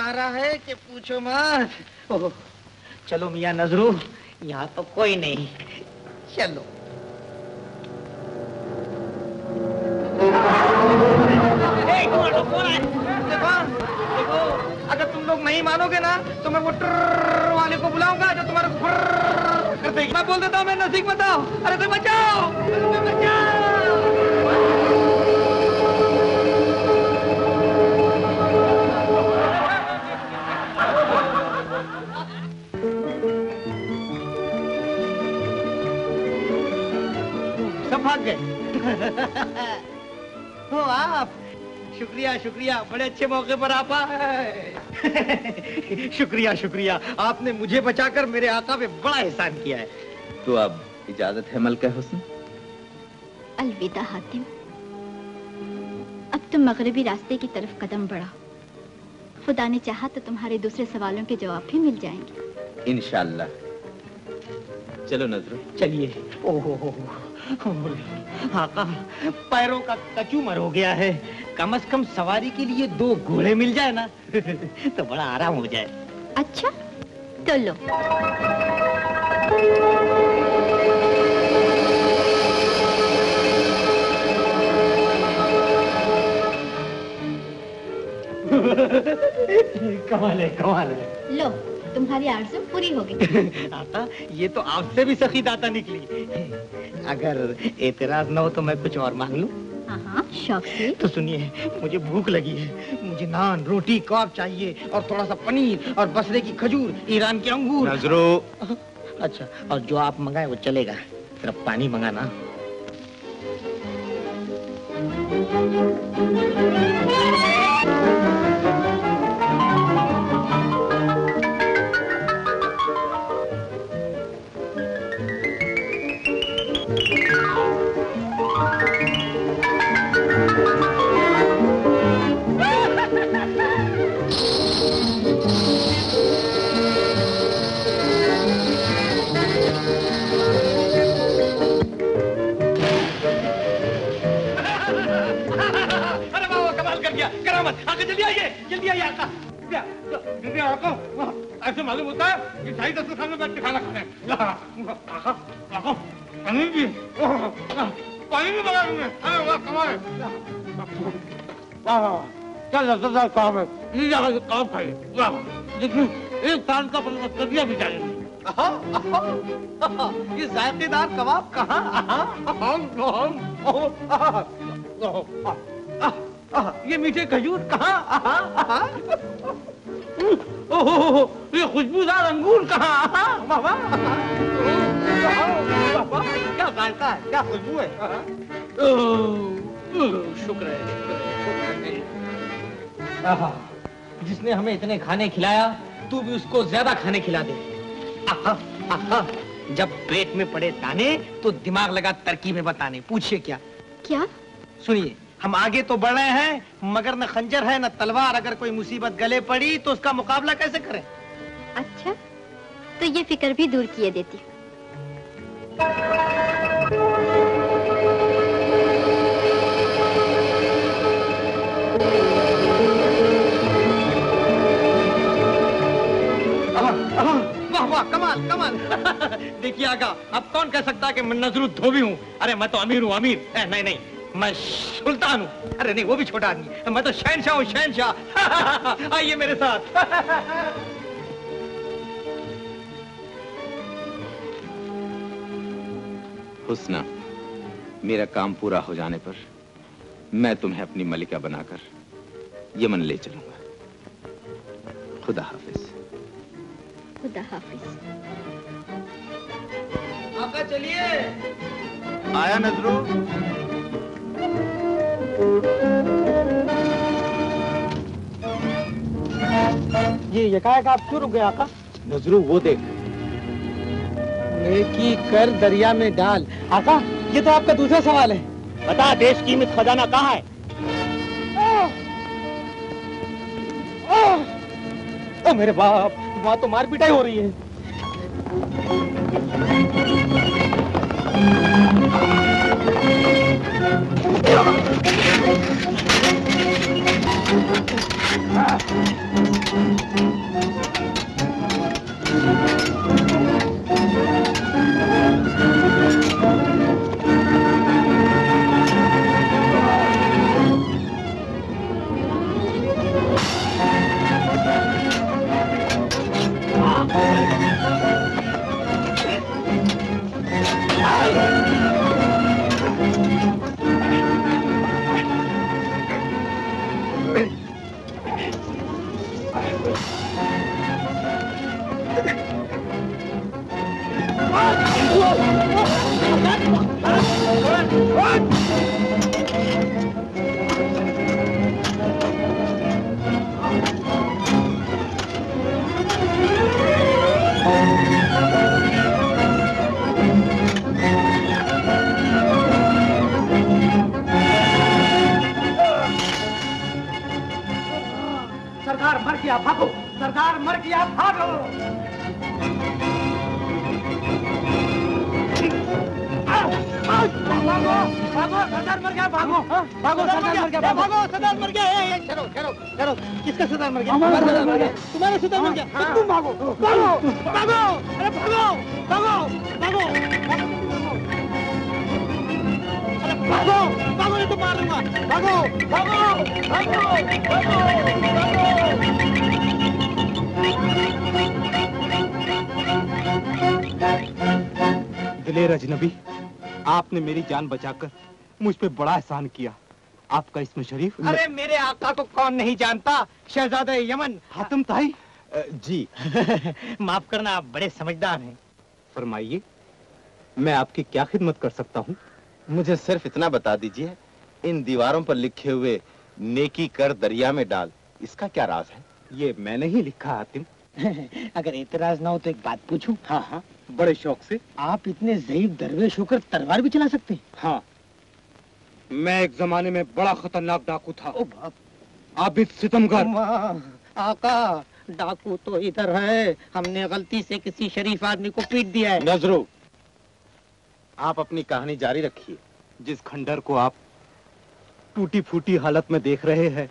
आ रहा है कि पूछो मत। चलो मियाँ नजरू यहाँ तो कोई नहीं। चलो। ए, कौन? कौन? देखो देखो अगर तुम लोग नहीं मानोगे ना तो मैं वो ट्रर वाले को बुलाऊँगा जो तुम्हारे कर देगी मैं बोल देता हूँ मैं नज़दीक बताओ अरे तुम बचाओ अरे तुम बचाओ। भाग। गए हो आप। शुक्रिया शुक्रिया। बड़े अच्छे मौके पर आप आए शुक्रिया शुक्रिया। आपने मुझे बचाकर मेरे आका पे बड़ा एहसान किया है। तो अब इजाज़त है मलका हुस्न? अलविदा हातिम अब तुम मगरबी रास्ते की तरफ़ कदम बढ़ा खुदा ने चाहा तो तुम्हारे दूसरे सवालों के जवाब भी मिल जाएँगे। इंशाल्लाह। चलो नजरो। चलिए। ओहो हो, हो, हो। आका पैरों का कचूमर हो गया है। कम से कम सवारी के लिए दो घोड़े मिल जाए ना तो बड़ा आराम हो जाए। अच्छा तो लो कमाल है कमाल है। लो। तुम्हारी आरज़ू पूरी हो गई। आका ये तो आपसे भी सखी दाता निकली। अगर एतराज़ न हो तो मैं कुछ और मांग लूँ? हाँ हाँ शौक से। तो सुनिए मुझे भूख लगी है। मुझे नान रोटी कबाब चाहिए और थोड़ा सा पनीर और बसरे की खजूर ईरान के अंगूर। नजरो। अच्छा और जो आप मंगाए वो चलेगा। सिर्फ़ पानी मंगाना। अरे वाह जल्दी आइए जल्दी आइए आका ऐसे मालूम होता है कि शाही दस के सामने बैठ के खाना खाने पानी भी पानी भी बना दूँगे है। क्या काम है ये जगह काम एक साल का बंदा कर दिया बेचारे ने ये जायकेदार कबाब कहाँ ये मीठे खजूर कहाँ? ओहो ये खुशबूदार अंगूर कहाँ? बाबा क्या है क्या खुशबू है शुक्र है जिसने हमें इतने खाने खिलाया तू भी उसको ज़्यादा खाने खिला दे। आहा, आहा, जब पेट में पड़े ताने तो दिमाग लगा तरकीबें बताने पूछिए क्या? क्या? सुनिए। हम आगे तो बढ़ रहे हैं मगर न खंजर है न तलवार। अगर कोई मुसीबत गले पड़ी तो उसका मुकाबला कैसे करें? अच्छा तो ये फ़िक्र भी दूर किए देती वाह वाह कमाल कमाल। देखिए आगा अब कौन कह सकता है कि मैं नजरू धोबी हूँ? अरे मैं तो अमीर हूँ अमीर। नहीं नहीं मैं सुल्तान हूँ। अरे नहीं वो भी छोटा आदमी मैं तो शहनशाह हूँ शहनशाह। आइए मेरे साथ। हुस्ना मेरा काम पूरा हो जाने पर मैं तुम्हें अपनी मलिका बनाकर यमन ले चलूँगा। खुदा हाफिज। खुदा हाफिज। आका चलिए। आया नजरो। ये यकायक आप क्यों रुक गए आका? नजरू वो देख। नेकी कर दरिया में डाल। आका ये तो आपका दूसरा सवाल है। बता देश की में खजाना कहाँ है? ओ मेरे बाप वहाँ तो मार पिटाई हो रही है। सरदार जान बचाकर मुझ पे बड़ा एहसान किया। आपका इसमें शरीफ? अरे मेरे आका को कौन नहीं जानता? शहजादे यमन। हातम ताई? जी। माफ़ करना आप बड़े समझदार हैं। फरमाइए मैं आपकी क्या खिदमत कर सकता हूँ? मुझे सिर्फ़ इतना बता दीजिए इन दीवारों पर लिखे हुए नेकी कर दरिया में डाल इसका क्या राज है? ये मैंने ही लिखा हातिम अगर एतराज़ ना हो तो एक बात पूछूँ? हाँ हाँ। बड़े शौक से। आप इतने जईफ दरवेश होकर तलवार भी चला सकते हैं। हाँ। मैं एक जमाने में बड़ा खतरनाक डाकू था। ओ बाप। आबिद सितमगर। आका डाकू तो इधर है। हमने गलती से किसी शरीफ आदमी को पीट दिया है। नजरो आप अपनी कहानी जारी रखिए। जिस खंडर को आप टूटी फूटी हालत में देख रहे हैं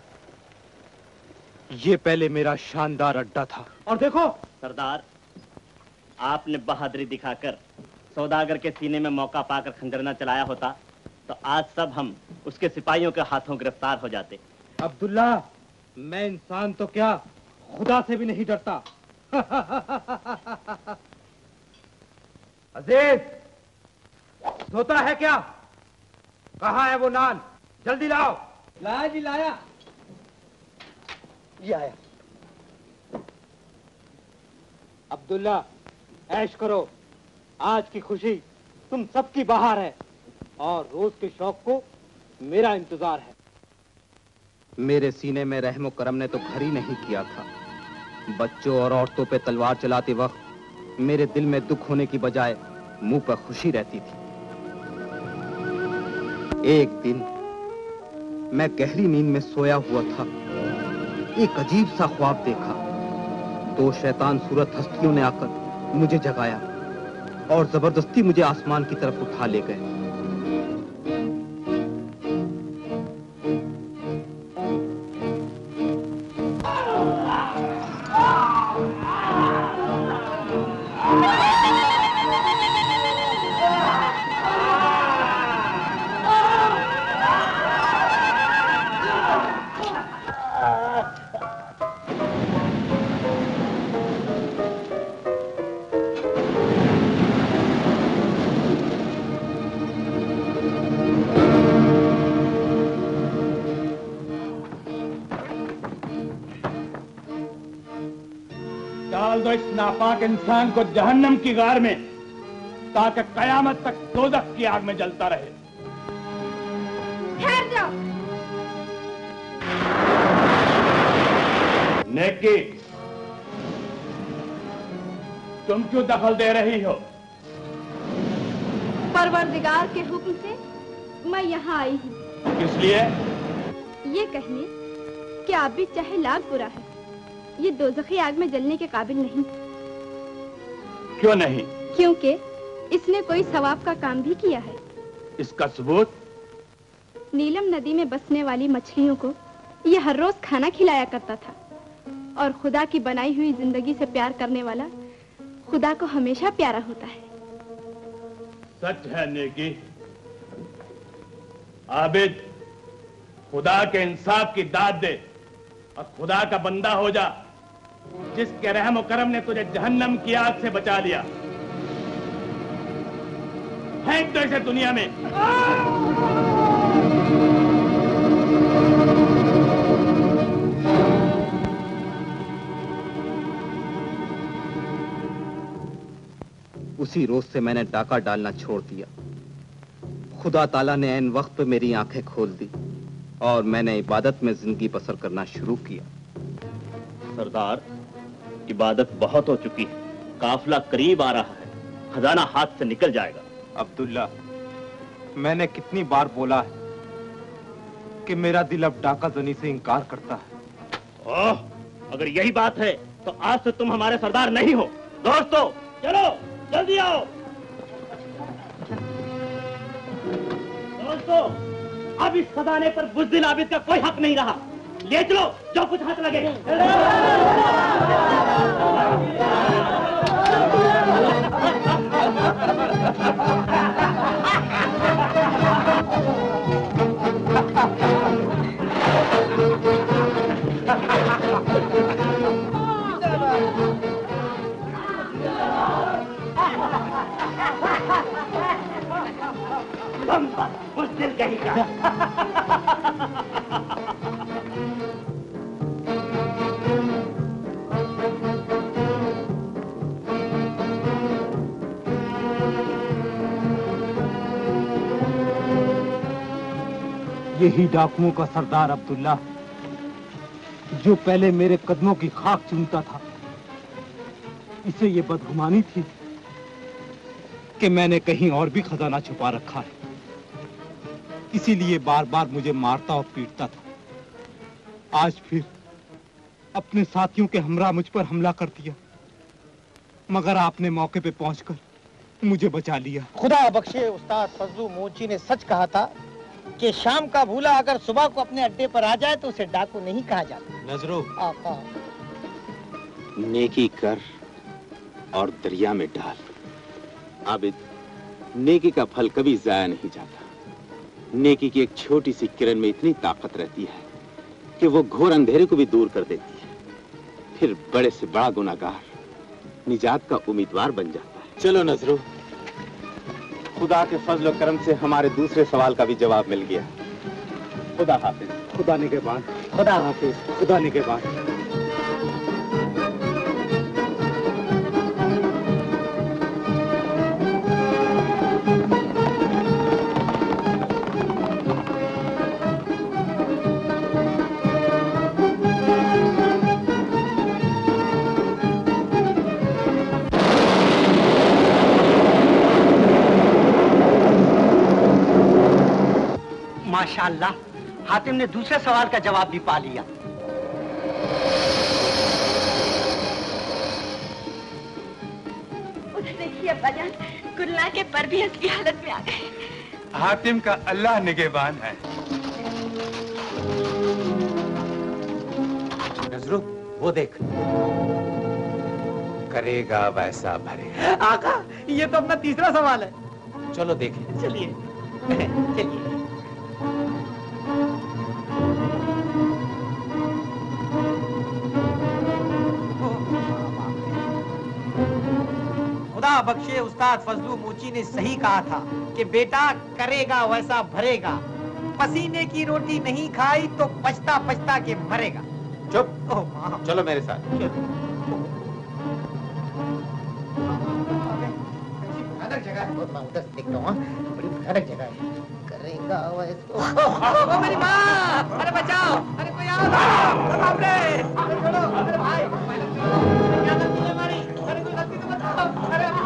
ये पहले मेरा शानदार अड्डा था। और देखो! सरदार आपने बहादुरी दिखाकर सौदागर के सीने में मौका पाकर खंजर न चलाया होता तो आज सब हम उसके सिपाहियों के हाथों गिरफ़्तार हो जाते। अब्दुल्ला मैं इंसान तो क्या खुदा से भी नहीं डरता। अज़ीज़ सोता है क्या? कहा है वो नान? जल्दी लाओ। लाया जी लाया। ये आया। अब्दुल्ला ऐश करो, आज की खुशी तुम सबकी बाहर है और रोज के शौक को मेरा इंतज़ार है। मेरे सीने में रहमो करम ने तो घर ही नहीं किया था। बच्चों और औरतों पे तलवार चलाते वक्त मेरे दिल में दुख होने की बजाय मुँह पर खुशी रहती थी। एक दिन मैं गहरी नींद में सोया हुआ था। एक अजीब सा ख्वाब देखा। दो शैतान सूरत हस्तियों ने आकर मुझे जगाया और ज़बरदस्ती मुझे आसमान की तरफ़ उठा ले गए। नापाक इंसान को जहन्नम की गार में ताकि कयामत तक दोजख की आग में जलता रहे। ठहर जाओ। नेकी तुम क्यों दखल दे रही हो? परवरदिगार के हुक्म से मैं यहाँ आई हूँ। किस लिए? ये कहने कि आप भी चाहे लाख बुरा है। ये दोजखी आग में जलने के काबिल नहीं क्यों नहीं? क्योंकि इसने कोई सवाब का काम भी किया है। इसका सबूत? नीलम नदी में बसने वाली मछलियों को यह हर रोज खाना खिलाया करता था। और खुदा की बनाई हुई ज़िंदगी से प्यार करने वाला खुदा को हमेशा प्यारा होता है। सच है नेकी। आबिद खुदा के इंसाफ की दाद दे और खुदा का बंदा हो जा। जिसके रहम करम ने तुझे जहन्नम की आग से बचा लिया फेंक दो इसे दुनिया में। उसी रोज से मैंने डाका डालना छोड़ दिया। खुदा ताला ने ऐन वक्त पे मेरी आँखें खोल दी और मैंने इबादत में ज़िंदगी बसर करना शुरू किया। सरदार इबादत बहुत हो चुकी है। काफिला करीब आ रहा है। खजाना हाथ से निकल जाएगा। अब्दुल्ला मैंने कितनी बार बोला है कि मेरा दिल अब डाका जनी से इनकार करता है। ओह, अगर यही बात है तो आज से तुम हमारे सरदार नहीं हो। दोस्तों चलो जल्दी आओ। दोस्तों अब इस खजाने पर बुजदिल आबिद का कोई हक नहीं रहा। ले चलो जो कुछ हाथ लगे। बुजदिल कहीं का। यही डाकुओं का सरदार अब्दुल्ला जो पहले मेरे कदमों की खाक चुनता था। इसे ये बदगुमानी थी कि मैंने कहीं और भी खजाना छुपा रखा है। इसीलिए बार बार मुझे मारता और पीटता था। आज फिर अपने साथियों के हमरा मुझ पर हमला कर दिया, मगर आपने मौके पे पहुंचकर मुझे बचा लिया। खुदा बख्शे उस्ताद फजलू मोची ने सच कहा था कि शाम का भूला अगर सुबह को अपने अड्डे पर आ जाए तो उसे डाकू नहीं कहा जाता। नजरो। आका नेकी कर और दरिया में डाल। आबिद नेकी का फल कभी जाया नहीं जाता। नेकी की एक छोटी सी किरण में इतनी ताकत रहती है कि वो घोर अंधेरे को भी दूर कर देती है। फिर बड़े से बड़ा गुनागार निजात का उम्मीदवार बन जाता है। चलो नजरो। खुदा के फजल करम से हमारे दूसरे सवाल का भी जवाब मिल गया। खुदा हाफिज। खुदा निगहबान खुदा हाफिज। खुदा निगहबान माशाल्लाह हातिम ने दूसरे सवाल का जवाब भी पा लिया। देखिए अब्बाजान गुल्ला के पर भी असली हालत में आ गए। हातिम का अल्लाह निगेबान है। नजरो वो देख। करेगा वैसा भरेगा आका ये तो अपना तीसरा सवाल है। चलो देखें। चलिए। चलिए। बख्शे उस्ताद फजलू मोची ने सही कहा था कि बेटा करेगा वैसा भरेगा। पसीने की रोटी नहीं खाई तो पछता पछता के मरेगा। चुप। माँ। चलो मेरे साथ। भयानक जगह है। बहुत उधर से हूँ हाँ। बड़ी भयानक जगह है। करेगा वैसा। ओ मेरी माँ! अरे बचाओ! अरे कोई आओ अरे बाप रे! अरे छोड़ो अरे भाई।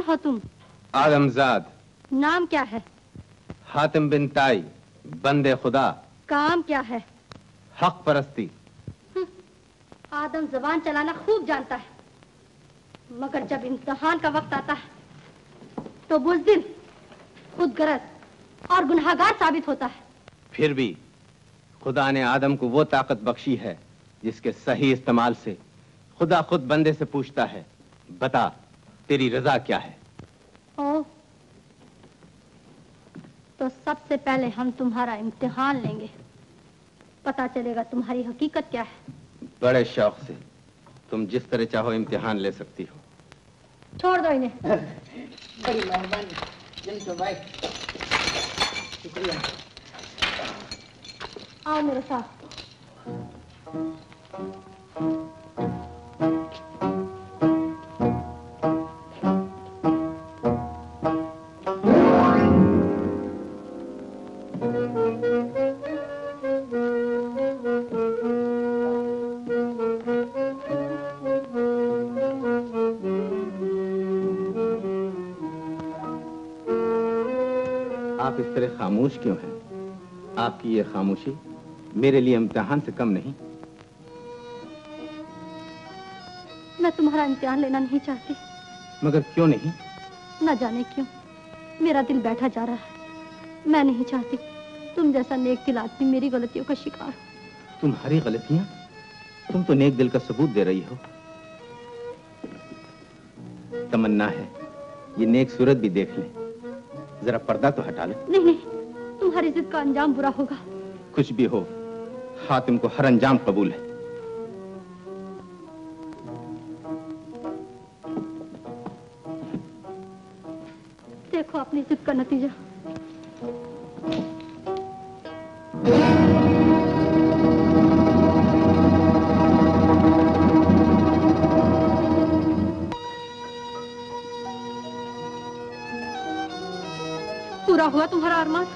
कौन हो तुम? आदमजाद नाम क्या है? हातिम बिन ताई बंदे खुदा। काम क्या है? हक परस्ती। आदम जबान चलाना खूब जानता है। मगर जब इम्तहान का वक्त आता है तो बुजदिल खुद गरज और गुनाहगार साबित होता है। फिर भी खुदा ने आदम को वो ताकत बख्शी है जिसके सही इस्तेमाल से खुदा खुद बंदे से पूछता है बता तेरी रजा क्या है? ओ तो सबसे पहले हम तुम्हारा इम्तिहान लेंगे। पता चलेगा तुम्हारी हकीकत क्या है। बड़े शौक से तुम जिस तरह चाहो इम्तिहान ले सकती हो। छोड़ दो इन्हें। बड़ी मेहरबानी जल्दी भाई शुक्रिया। आओ मेरे साथ। खामोश क्यों हैं? आपकी ये खामोशी मेरे लिए इम्तिहान से कम नहीं। मैं तुम्हारा इम्तिहान लेना नहीं चाहती। मगर क्यों नहीं? न जाने क्यों? मेरा दिल बैठा जा रहा है। मैं नहीं चाहती। तुम जैसा नेक दिल आदमी मेरी गलतियों का शिकार हो। तुम्हारी गलतियाँ? तुम तो नेक दिल का सबूत दे रही हो। तमन्ना है ये नेक सूरत भी देख ले। जरा पर्दा तो हटा लो। नहीं नहीं। तुम्हारी जिद का अंजाम बुरा होगा। कुछ भी हो हातिम को हर अंजाम कबूल है। देखो अपनी जिद का नतीजा। पूरा हुआ तुम्हारा अरमान?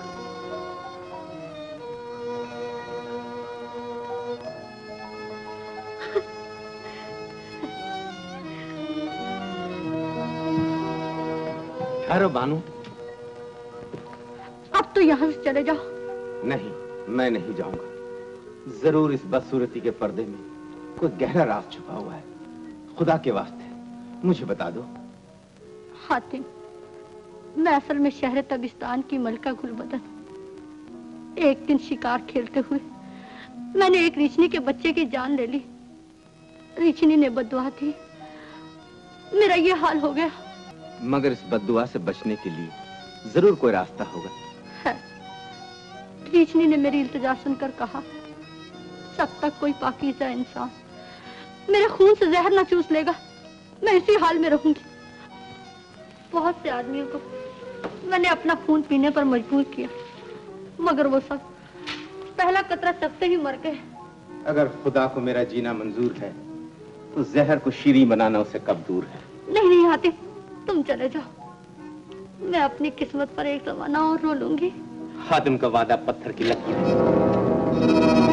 ठहरो बानू अब तो यहाँ से चले जाओ। नहीं मैं नहीं जाऊँगा। ज़रूर इस बदसूरती के पर्दे में कोई गहरा राज छुपा हुआ है। खुदा के वास्ते मुझे बता दो। हातिम मैं असल में शहर तबिस्तान की मलका गुलबदन एक दिन शिकार खेलते हुए मैंने एक रिचनी के बच्चे की जान ले ली। रिचनी ने बदवा थी मेरा ये हाल हो गया। मगर इस बदुआ से बचने के लिए ज़रूर कोई रास्ता होगा। ने मेरी इल्तजा सुनकर कहा सब तक कोई पाकिजा इंसान मेरे खून से जहर ना चूस लेगा मैं इसी हाल में रहूँगी। बहुत से आदमियों को मैंने अपना खून पीने पर मजबूर किया मगर वो सब पहला कतरा चखते ही मर गए। अगर खुदा को मेरा जीना मंजूर है तो जहर को शीरी बनाना उसे कब दूर है? नहीं नहीं आते। तुम चले जाओ। मैं अपनी किस्मत पर एक जमाना और रो लूँगी। खादिम का वादा पत्थर की लकीर है।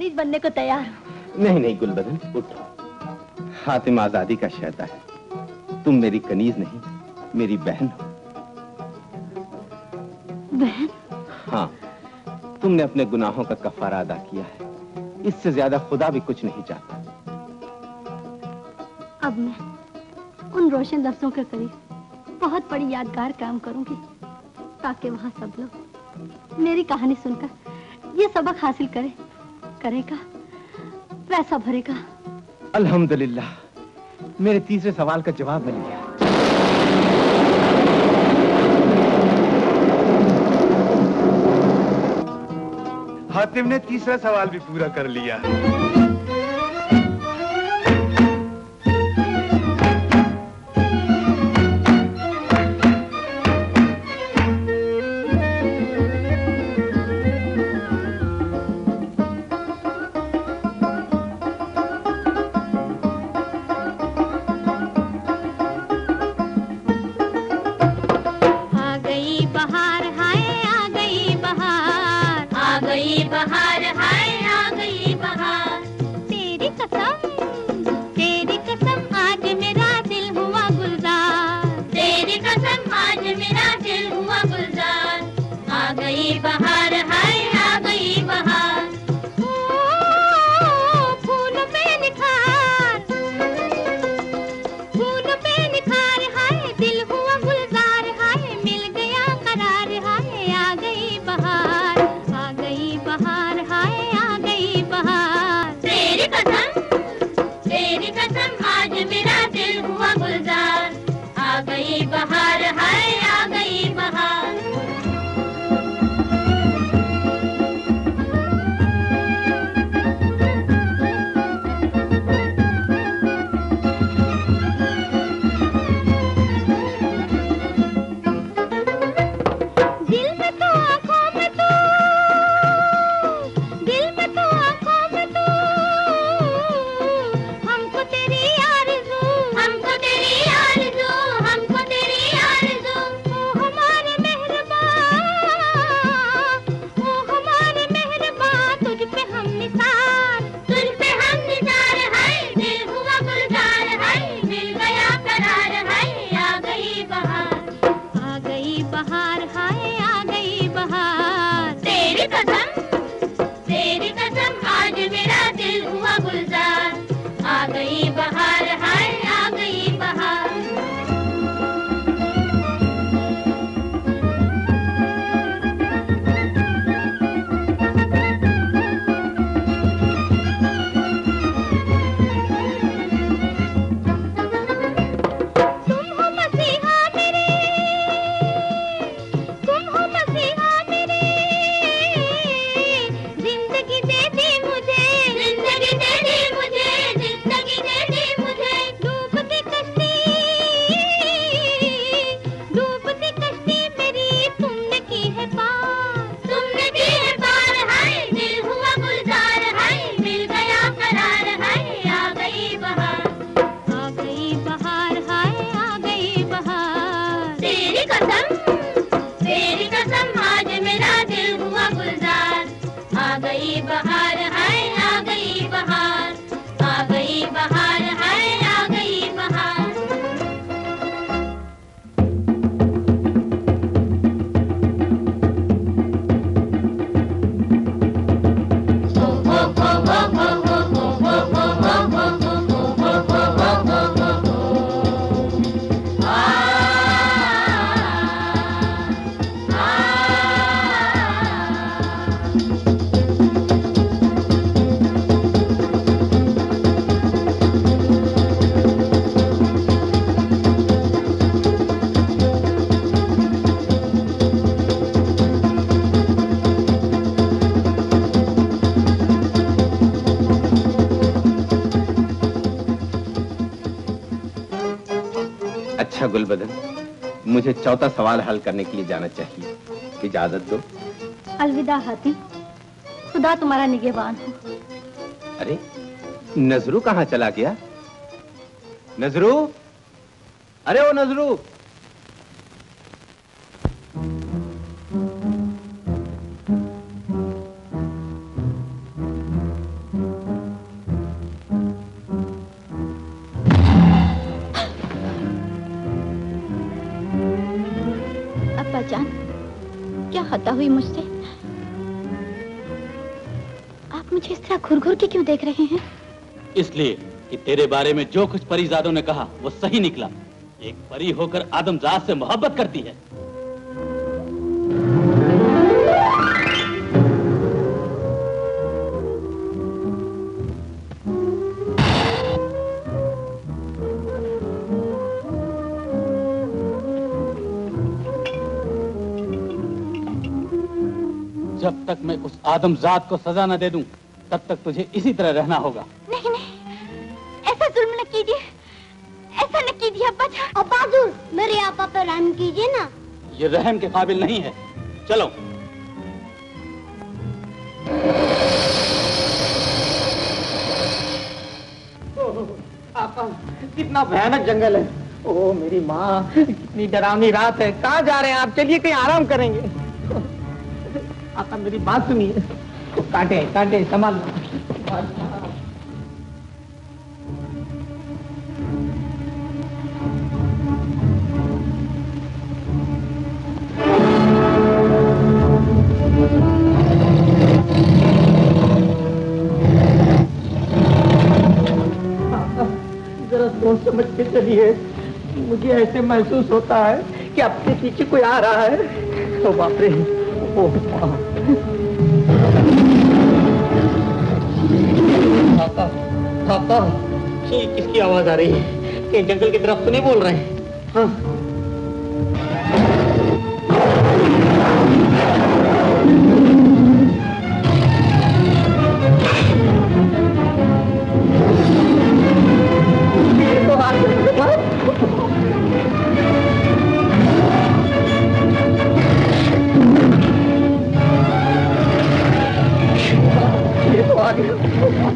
कनीज बनने को तैयार हूँ। नहीं नहीं गुलबदन उठो। हातिम आज़ादी का शहदा है। तुम मेरी कनीज नहीं मेरी बहन हो। बहन? हाँ तुमने अपने गुनाहों का कफारा अदा किया है। इससे ज़्यादा खुदा भी कुछ नहीं चाहता। अब मैं उन रोशन दर्शों के करीब बहुत बड़ी यादगार काम करूँगी ताकि वहाँ सब लोग मेरी कहानी सुनकर ये सबक हासिल करे। करेगा, पैसा भरेगा। अल्हम्दुलिल्लाह, मेरे तीसरे सवाल का जवाब मिल गया। हातिम ने तीसरा सवाल भी पूरा कर लिया। हार हाय गुलबदन मुझे चौथा सवाल हल करने के लिए जाना चाहिए। इजाज़त दो। अलविदा हाथी। खुदा तुम्हारा निगेबान हो। अरे नजरू कहाँ चला गया? नजरू? अरे वो नजरू! क्यों देख रहे हैं? इसलिए कि तेरे बारे में जो कुछ परीजादों ने कहा, वो सही निकला। एक परी होकर आदमजात से मोहब्बत करती है। जब तक मैं उस आदमजात को सजा न दे दूँ तब तक तुझे इसी तरह रहना होगा। नहीं नहीं। ऐसा जुल्म न कीजिए। ऐसा न कीजिए अब्बा जान मेरे आपा पर रहम कीजिए ना। ये रहम के काबिल नहीं है। चलो। कितना भयानक जंगल है। ओ मेरी माँ कितनी डरावनी रात है। कहाँ जा रहे हैं आप? चलिए कहीं आराम करेंगे। आका मेरी बात सुनिए। काटे काटे, संभाल समझ के चलिए। मुझे ऐसे महसूस होता है कि आपके पीछे कोई आ रहा है। तो बाप रे, ओ। पापा पापा। ये किसकी आवाज़ आ रही है। कहीं जंगल की तरफ़ तो नहीं बोल रहे? हैं हाँ।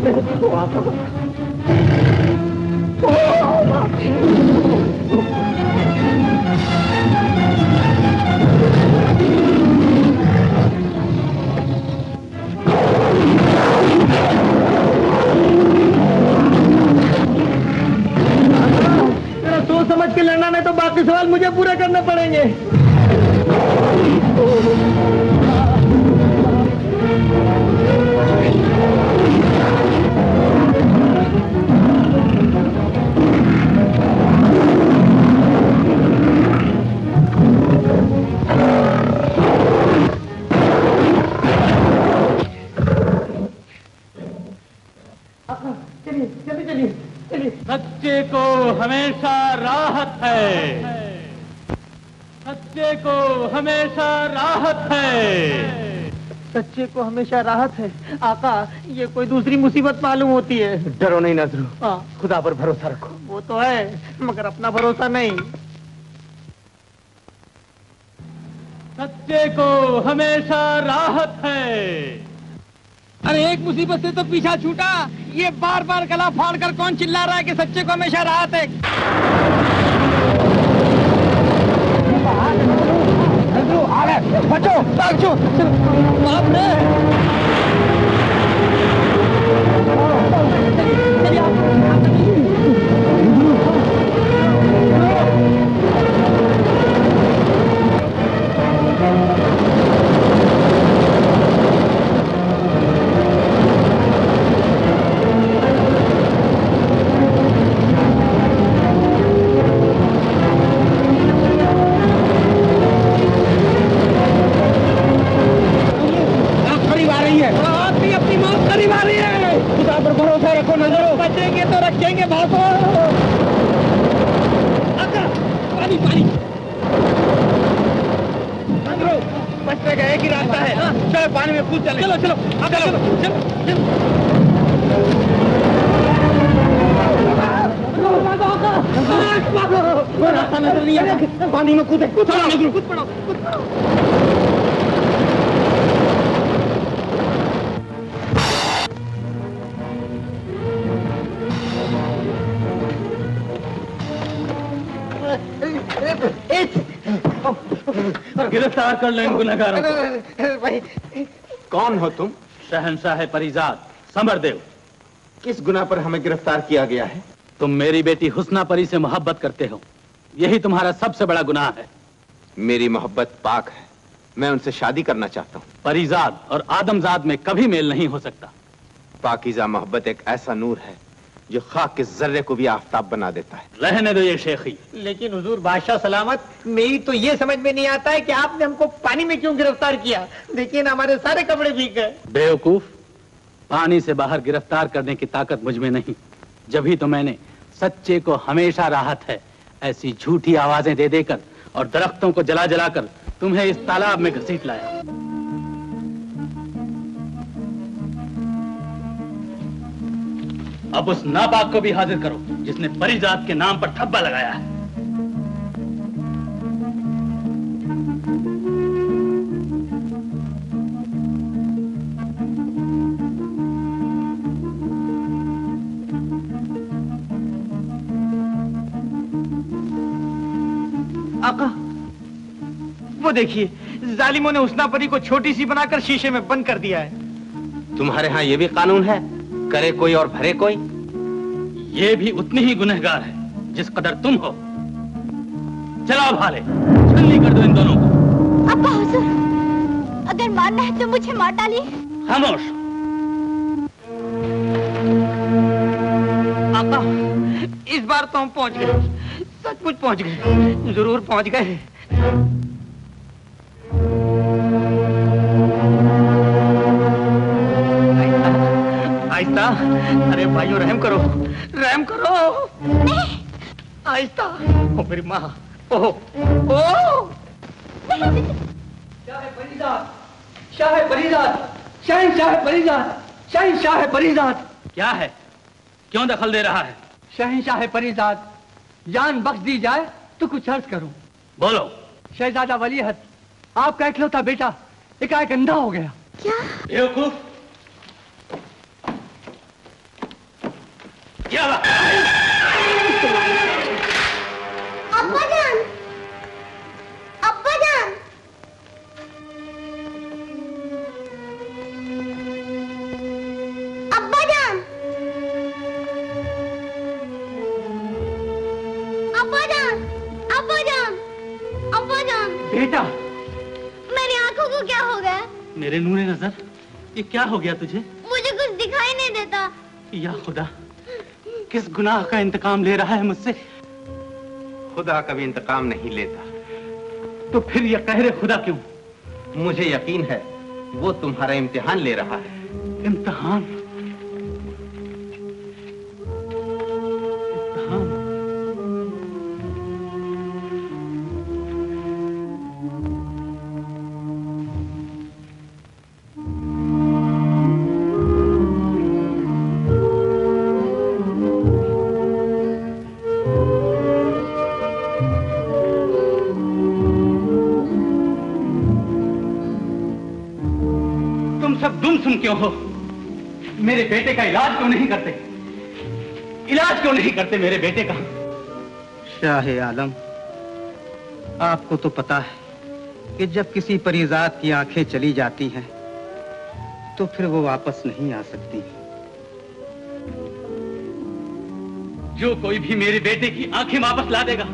ओ, सच्चे को हमेशा राहत है। आका ये कोई दूसरी मुसीबत मालूम होती है। डरो नहीं नजरू। हाँ। खुदा पर भरोसा रखो। वो तो है मगर अपना भरोसा नहीं। सच्चे को हमेशा राहत है। अरे एक मुसीबत से तो पीछा छूटा। ये बार बार गला फाड़ कर कौन चिल्ला रहा है कि सच्चे को हमेशा राहत है? बचो बच्चो बाप रे। कूदे कूद पड़ो नजरो कूद पड़ो कूद पड़ो गिरफ़्तार कर लो इन गुनहगारों को। कौन हो तुम? शहनशाह परिजाद समरदेव। किस गुना पर हमें गिरफ़्तार किया गया है? तुम मेरी बेटी हुस्ना परी से मोहब्बत करते हो। यही तुम्हारा सबसे बड़ा गुनाह है। मेरी मोहब्बत पाक है। मैं उनसे शादी करना चाहता हूँ। परिजाद और आदमजाद में कभी मेल नहीं हो सकता। पाकिजा मोहब्बत एक ऐसा नूर है जो खाक के जर्रे को भी आफ्ताब बना देता है। रहने दो ये शेखी। लेकिन हुजूर बादशाह सलामत मेरी तो ये समझ में नहीं आता है कि आपने हमको पानी में क्यों गिरफ़्तार किया। देखिए ना हमारे सारे कपड़े भीग गए। बेवकूफ़ पानी से बाहर गिरफ़्तार करने की ताकत मुझमें नहीं। जब ही तो मैंने सच्चे को हमेशा राहत है ऐसी झूठी आवाज़ें दे देकर और दरख्तों को जला जलाकर तुम्हें इस तालाब में घसीट लाया। अब उस नापाक को भी हाजिर करो, जिसने परिजात के नाम पर ठप्पा लगाया है। देखिए जालिमों ने हुस्ना परी को छोटी सी बनाकर शीशे में बंद कर दिया है। तुम्हारे यहाँ ये भी कानून है? करे कोई और भरे कोई? ये भी उतनी ही गुनहगार है जिस कदर तुम हो। चलाओ भाले छलनी कर दो इन दोनों को। अब्बा हुजूर अगर मारना है तो मुझे मार डालिए। खामोश। आका इस बार तो हम पहुँच गए। सचमुच पहुँच गए। ज़रूर पहुँच गए। आहिस्ता अरे भाइयों रहम करो। रहम करो। आहिस्ता। ओ मेरी माँ। ओ। ओ। शाह फरीदाद शाह शाह शाह क्या है? क्यों दखल दे रहा है? शहनशाह परिजाद जान बख्श दी जाए तो कुछ अर्ज़ करूँ। बोलो। शहजादा वलीहत आपका इकलौता बेटा एकाएक अंधा हो गया। क्या? बात अब्बा जान अब्बा जान अब्बा जान अब्बा जान अब्बा जान अब्बा जान बेटा मेरी आँखों को क्या हो गया? मेरे नूरे नज़र ये क्या हो गया तुझे? मुझे कुछ दिखाई नहीं देता। या खुदा। किस गुनाह का इंतकाम ले रहा है मुझसे? खुदा कभी इंतकाम नहीं लेता। तो फिर ये कहरे खुदा क्यों? मुझे यकीन है वो तुम्हारा इम्तिहान ले रहा है। इम्तिहान? क्यों हो? मेरे बेटे का इलाज क्यों नहीं करते? इलाज क्यों नहीं करते मेरे बेटे का? शाह आलम आपको तो पता है कि जब किसी परिजात की आँखें चली जाती हैं तो फिर वो वापस नहीं आ सकती। जो कोई भी मेरे बेटे की आँखें वापस ला देगा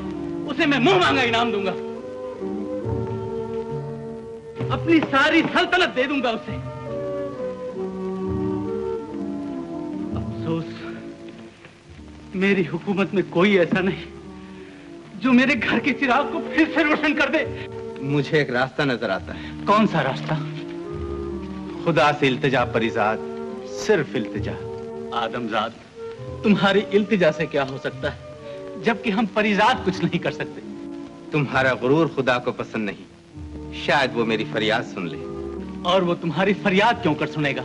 उसे मैं मुँह मांगा इनाम दूँगा। अपनी सारी सल्तनत दे दूँगा उसे। मेरी हुकूमत में कोई ऐसा नहीं जो मेरे घर के चिराग को फिर से रोशन कर दे। मुझे एक रास्ता नज़र आता है। कौन सा रास्ता? खुदा से इल्तिजा परिजात सिर्फ़ इल्तिजा। आदमजाद तुम्हारी इल्तिजा से क्या हो सकता है? जबकि हम परिजात कुछ नहीं कर सकते। तुम्हारा गुरूर खुदा को पसंद नहीं। शायद वो मेरी फरियाद सुन ले। और वो तुम्हारी फरियाद क्यों कर सुनेगा?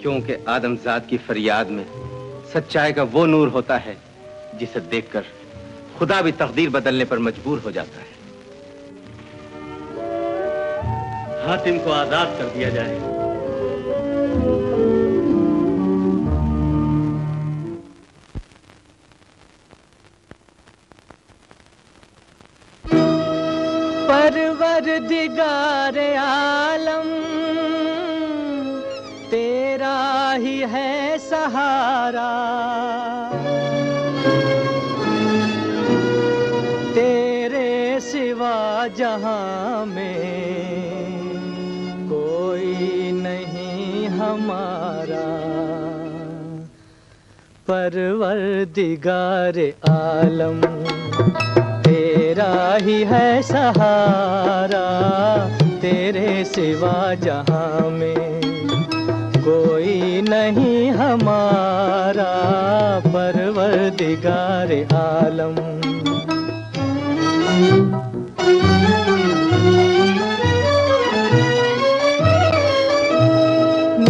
क्योंकि आदमजाद की फरियाद में सच्चाई का वो नूर होता है जिसे देखकर खुदा भी तकदीर बदलने पर मजबूर हो जाता है। हातिम को आज़ाद कर दिया जाए। परवर दिगार आलम ही सहारा। तेरे सिवा जहाँ में कोई नहीं हमारा। परवर दिगार आलम, तेरा ही है सहारा। तेरे सिवा जहाँ में कोई नहीं हमारा परवरदिगार आलम।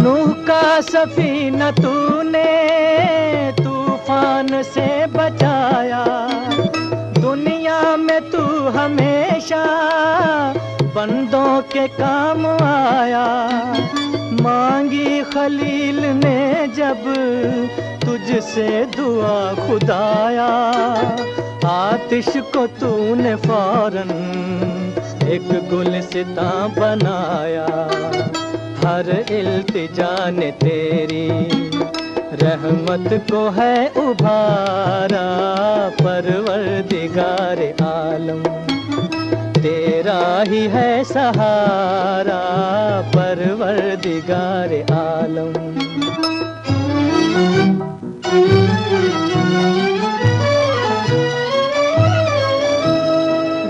नूह का सफीना तूने तूफ़ान से बचाया। दुनिया में तू हमेशा बंदों के काम आया। खलील ने जब तुझसे दुआ खुदाया, आतिश को तूने फ़ौरन एक गुलसिता बनाया। हर इल्तिजा ने तेरी रहमत को है उभारा, परवरदिगार आलम। तेरा ही है सहारा, परवरदिगार आलम।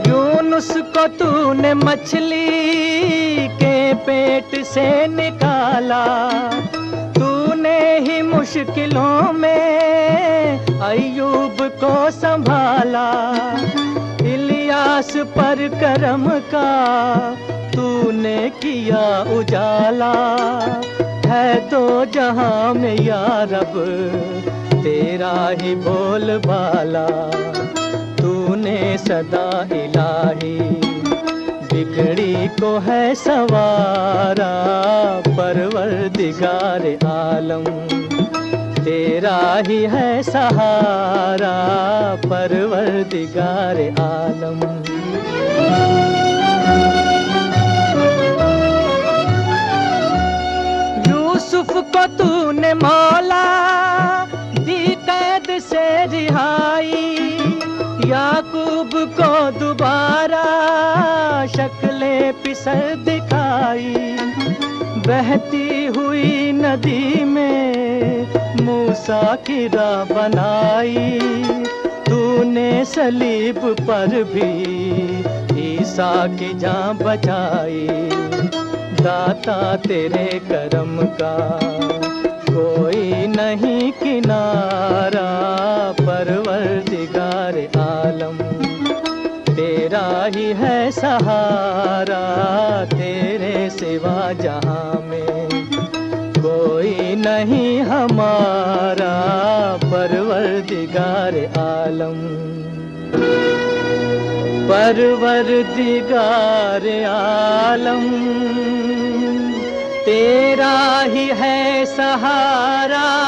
यूनुस को तूने मछली के पेट से निकाला, तूने ही मुश्किलों में अयूब को संभाला। इलियास पर करम का तूने किया उजाला। है तो जहाँ में या रब, तेरा ही बोल बाला तूने सदा इलाही, बिगड़ी को है सवारा परवर दिगार आलम। तेरा ही है सहारा परवर परवरदिगार आलम। यूसुफ को तूने मौला, दी कैद से रिहाई, याकूब को दोबारा, शक्ले पिसर दिखाई। बहती हुई नदी में मूसा की राह बनाई। तूने सलीब पर भी ईसा की जान बचाई। दाता तेरे करम का कोई नहीं किनारा, परवरदिगार ही है सहारा तेरे सिवा जहाँ में। कोई नहीं हमारा परवरदिगार आलम। परवरदिगार आलम। तेरा ही है सहारा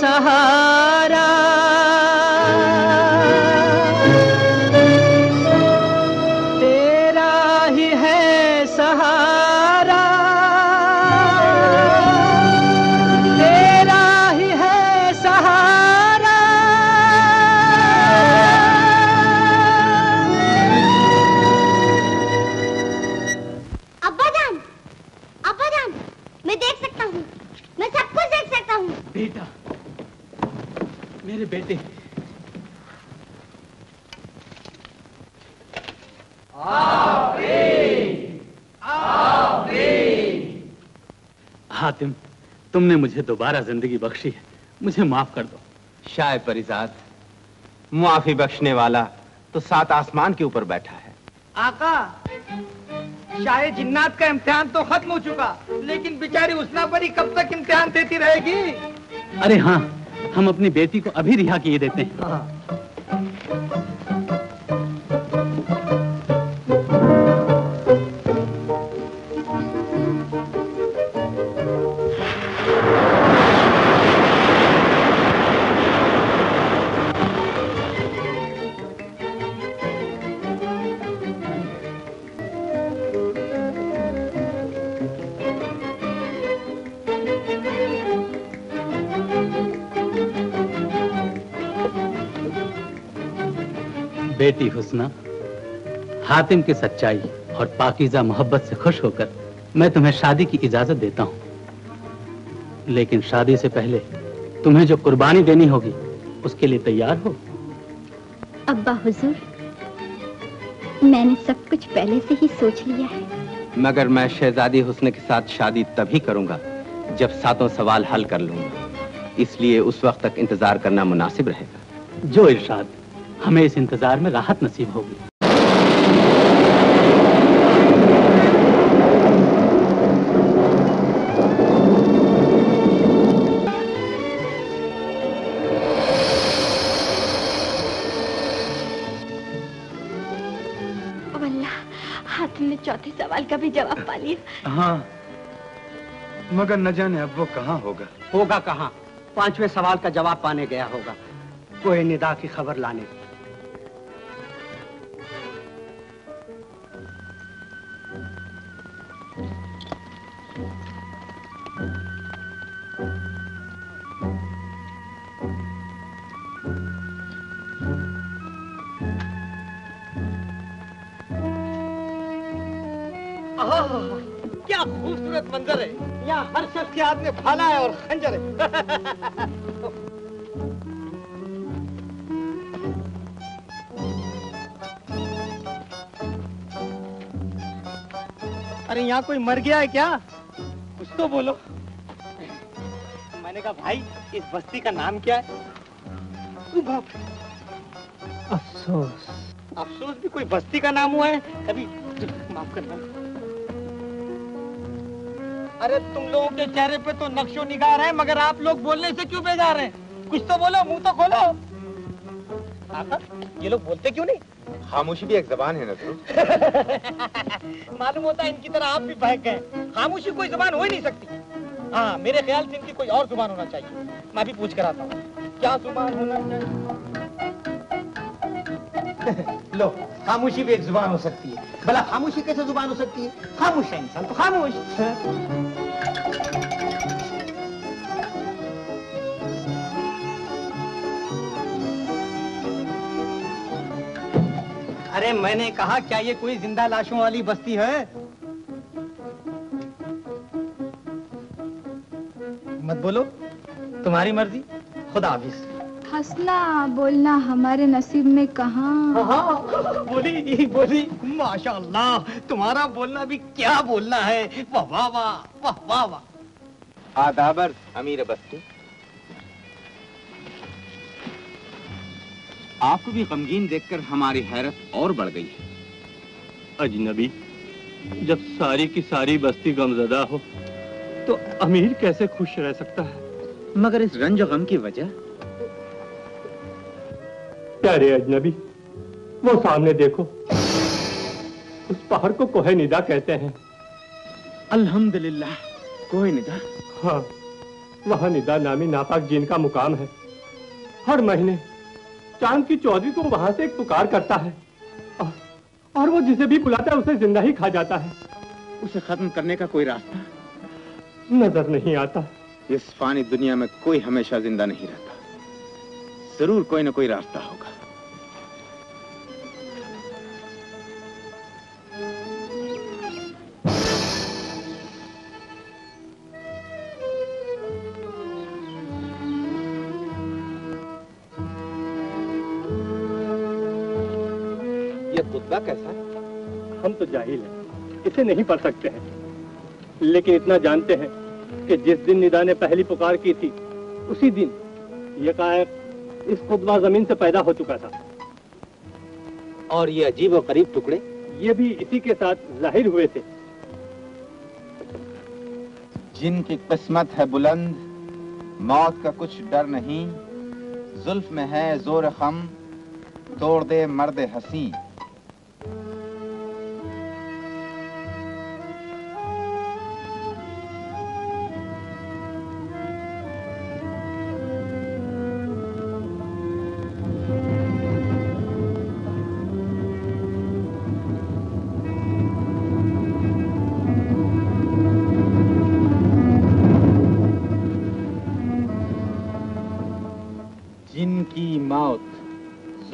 सहारा। तेरा ही है सहारा। तेरा ही है सहारा। अब्बा जान अब्बा जान मैं देख सकता हूँ। मैं सब कुछ देख सकता हूँ। बेटा मेरे बेटे। हातिम तुमने मुझे दोबारा ज़िंदगी बख्शी है। मुझे माफ़ कर दो। शायद परिजात मुआफी बख्शने वाला तो सात आसमान के ऊपर बैठा है। आका शायद जिन्नात का इम्तिहान तो खत्म हो चुका लेकिन बेचारी उसना परी कब तक इम्तिहान देती रहेगी? अरे हाँ हम अपनी बेटी को अभी रिहा किए देते हैं। बेटी हुस्ना हातिम की सच्चाई और पाकिजा मोहब्बत से खुश होकर मैं तुम्हें शादी की इजाज़त देता हूँ। लेकिन शादी से पहले तुम्हें जो कुर्बानी देनी होगी उसके लिए तैयार हो। अब्बा हुजूर मैंने सब कुछ पहले से ही सोच लिया है। मगर मैं शहजादी हुस्न के साथ शादी तभी करूँगा जब सातों सवाल हल कर लूँगा। इसलिए उस वक्त तक इंतज़ार करना मुनासिब रहेगा। जो इरशाद हमें इस इंतज़ार में राहत नसीब होगी। अब हाथ ने चौथे सवाल का भी जवाब पा लिया। हाँ मगर न जाने अब वो कहाँ होगा। होगा कहाँ? पाँचवें सवाल का जवाब पाने गया होगा। कोई निदा की खबर लाने। क्या खूबसूरत मंजर है। यहाँ हर शख्स के हाथ में भाला है और खंजर है। अरे यहाँ कोई मर गया है क्या? कुछ तो बोलो। मैंने कहा भाई इस बस्ती का नाम क्या है? बाप अफसोस। अफसोस भी कोई बस्ती का नाम हुआ है? कभी माफ़ करना। अरे तुम लोगों के चेहरे पे तो नक्शो निगार है मगर आप लोग बोलने से क्यों बेजार हैं? कुछ तो बोलो मुँह तो खोलो। आका ये लोग बोलते क्यों नहीं? खामोशी भी एक जबान है ना मालूम होता है इनकी तरह आप भी बहक गए। खामोशी कोई ज़ुबान हो ही नहीं सकती। हाँ मेरे ख्याल से इनकी कोई और ज़ुबान होना चाहिए। मैं भी पूछ कर आता हूँ। क्या ज़ुबान होना चाहिए? लो, खामोशी भी एक ज़ुबान हो सकती है। भला खामोशी कैसे ज़ुबान हो सकती है? खामोश है इंसान तो खामोश। अरे मैंने कहा, क्या ये कोई ज़िंदा लाशों वाली बस्ती है? मत बोलो, तुम्हारी मर्ज़ी, खुदा हाफिज। हंसना बोलना हमारे नसीब में कहाँ? हाँ, बोली बोली। माशाल्लाह तुम्हारा बोलना भी क्या बोलना है? वाह वाह वाह वाह वाह वाह। आदाबर अमीर बस्ती। आपको भी गमगीन देखकर हमारी हैरत और बढ़ गई है। अजनबी जब सारी की सारी बस्ती गमजदा हो तो अमीर कैसे खुश रह सकता है? मगर इस रंज गम की वजह प्यारे अजनबी वो सामने देखो। उस पहाड़ को कोहे निदा कहते हैं। अल्हम्दुलिल्लाह कोई निदा? हाँ वहाँ निदा नामी नापाक जीन का मुकाम है। हर महीने चाँद की चौधरी को वहाँ से एक पुकार करता है। और, और वो जिसे भी बुलाता है उसे ज़िंदा ही खा जाता है। उसे खत्म करने का कोई रास्ता? नज़र नहीं आता। इस फानी दुनिया में कोई हमेशा ज़िंदा नहीं रहता। ज़रूर कोई ना कोई रास्ता होगा। इसे नहीं पढ़ सकते हैं। लेकिन इतना जानते हैं कि जिस दिन निदा ने पहली पुकार की थी उसी दिन यकायक इस खुतबा ज़मीन से पैदा हो चुका था। और ये अजीब और करीब टुकड़े? ये भी इसी के साथ ज़ाहिर हुए थे। जिनकी किस्मत है बुलंद मौत का कुछ डर नहीं जुल्फ में है ज़ोर खम तोड़ दे मर्द हसी।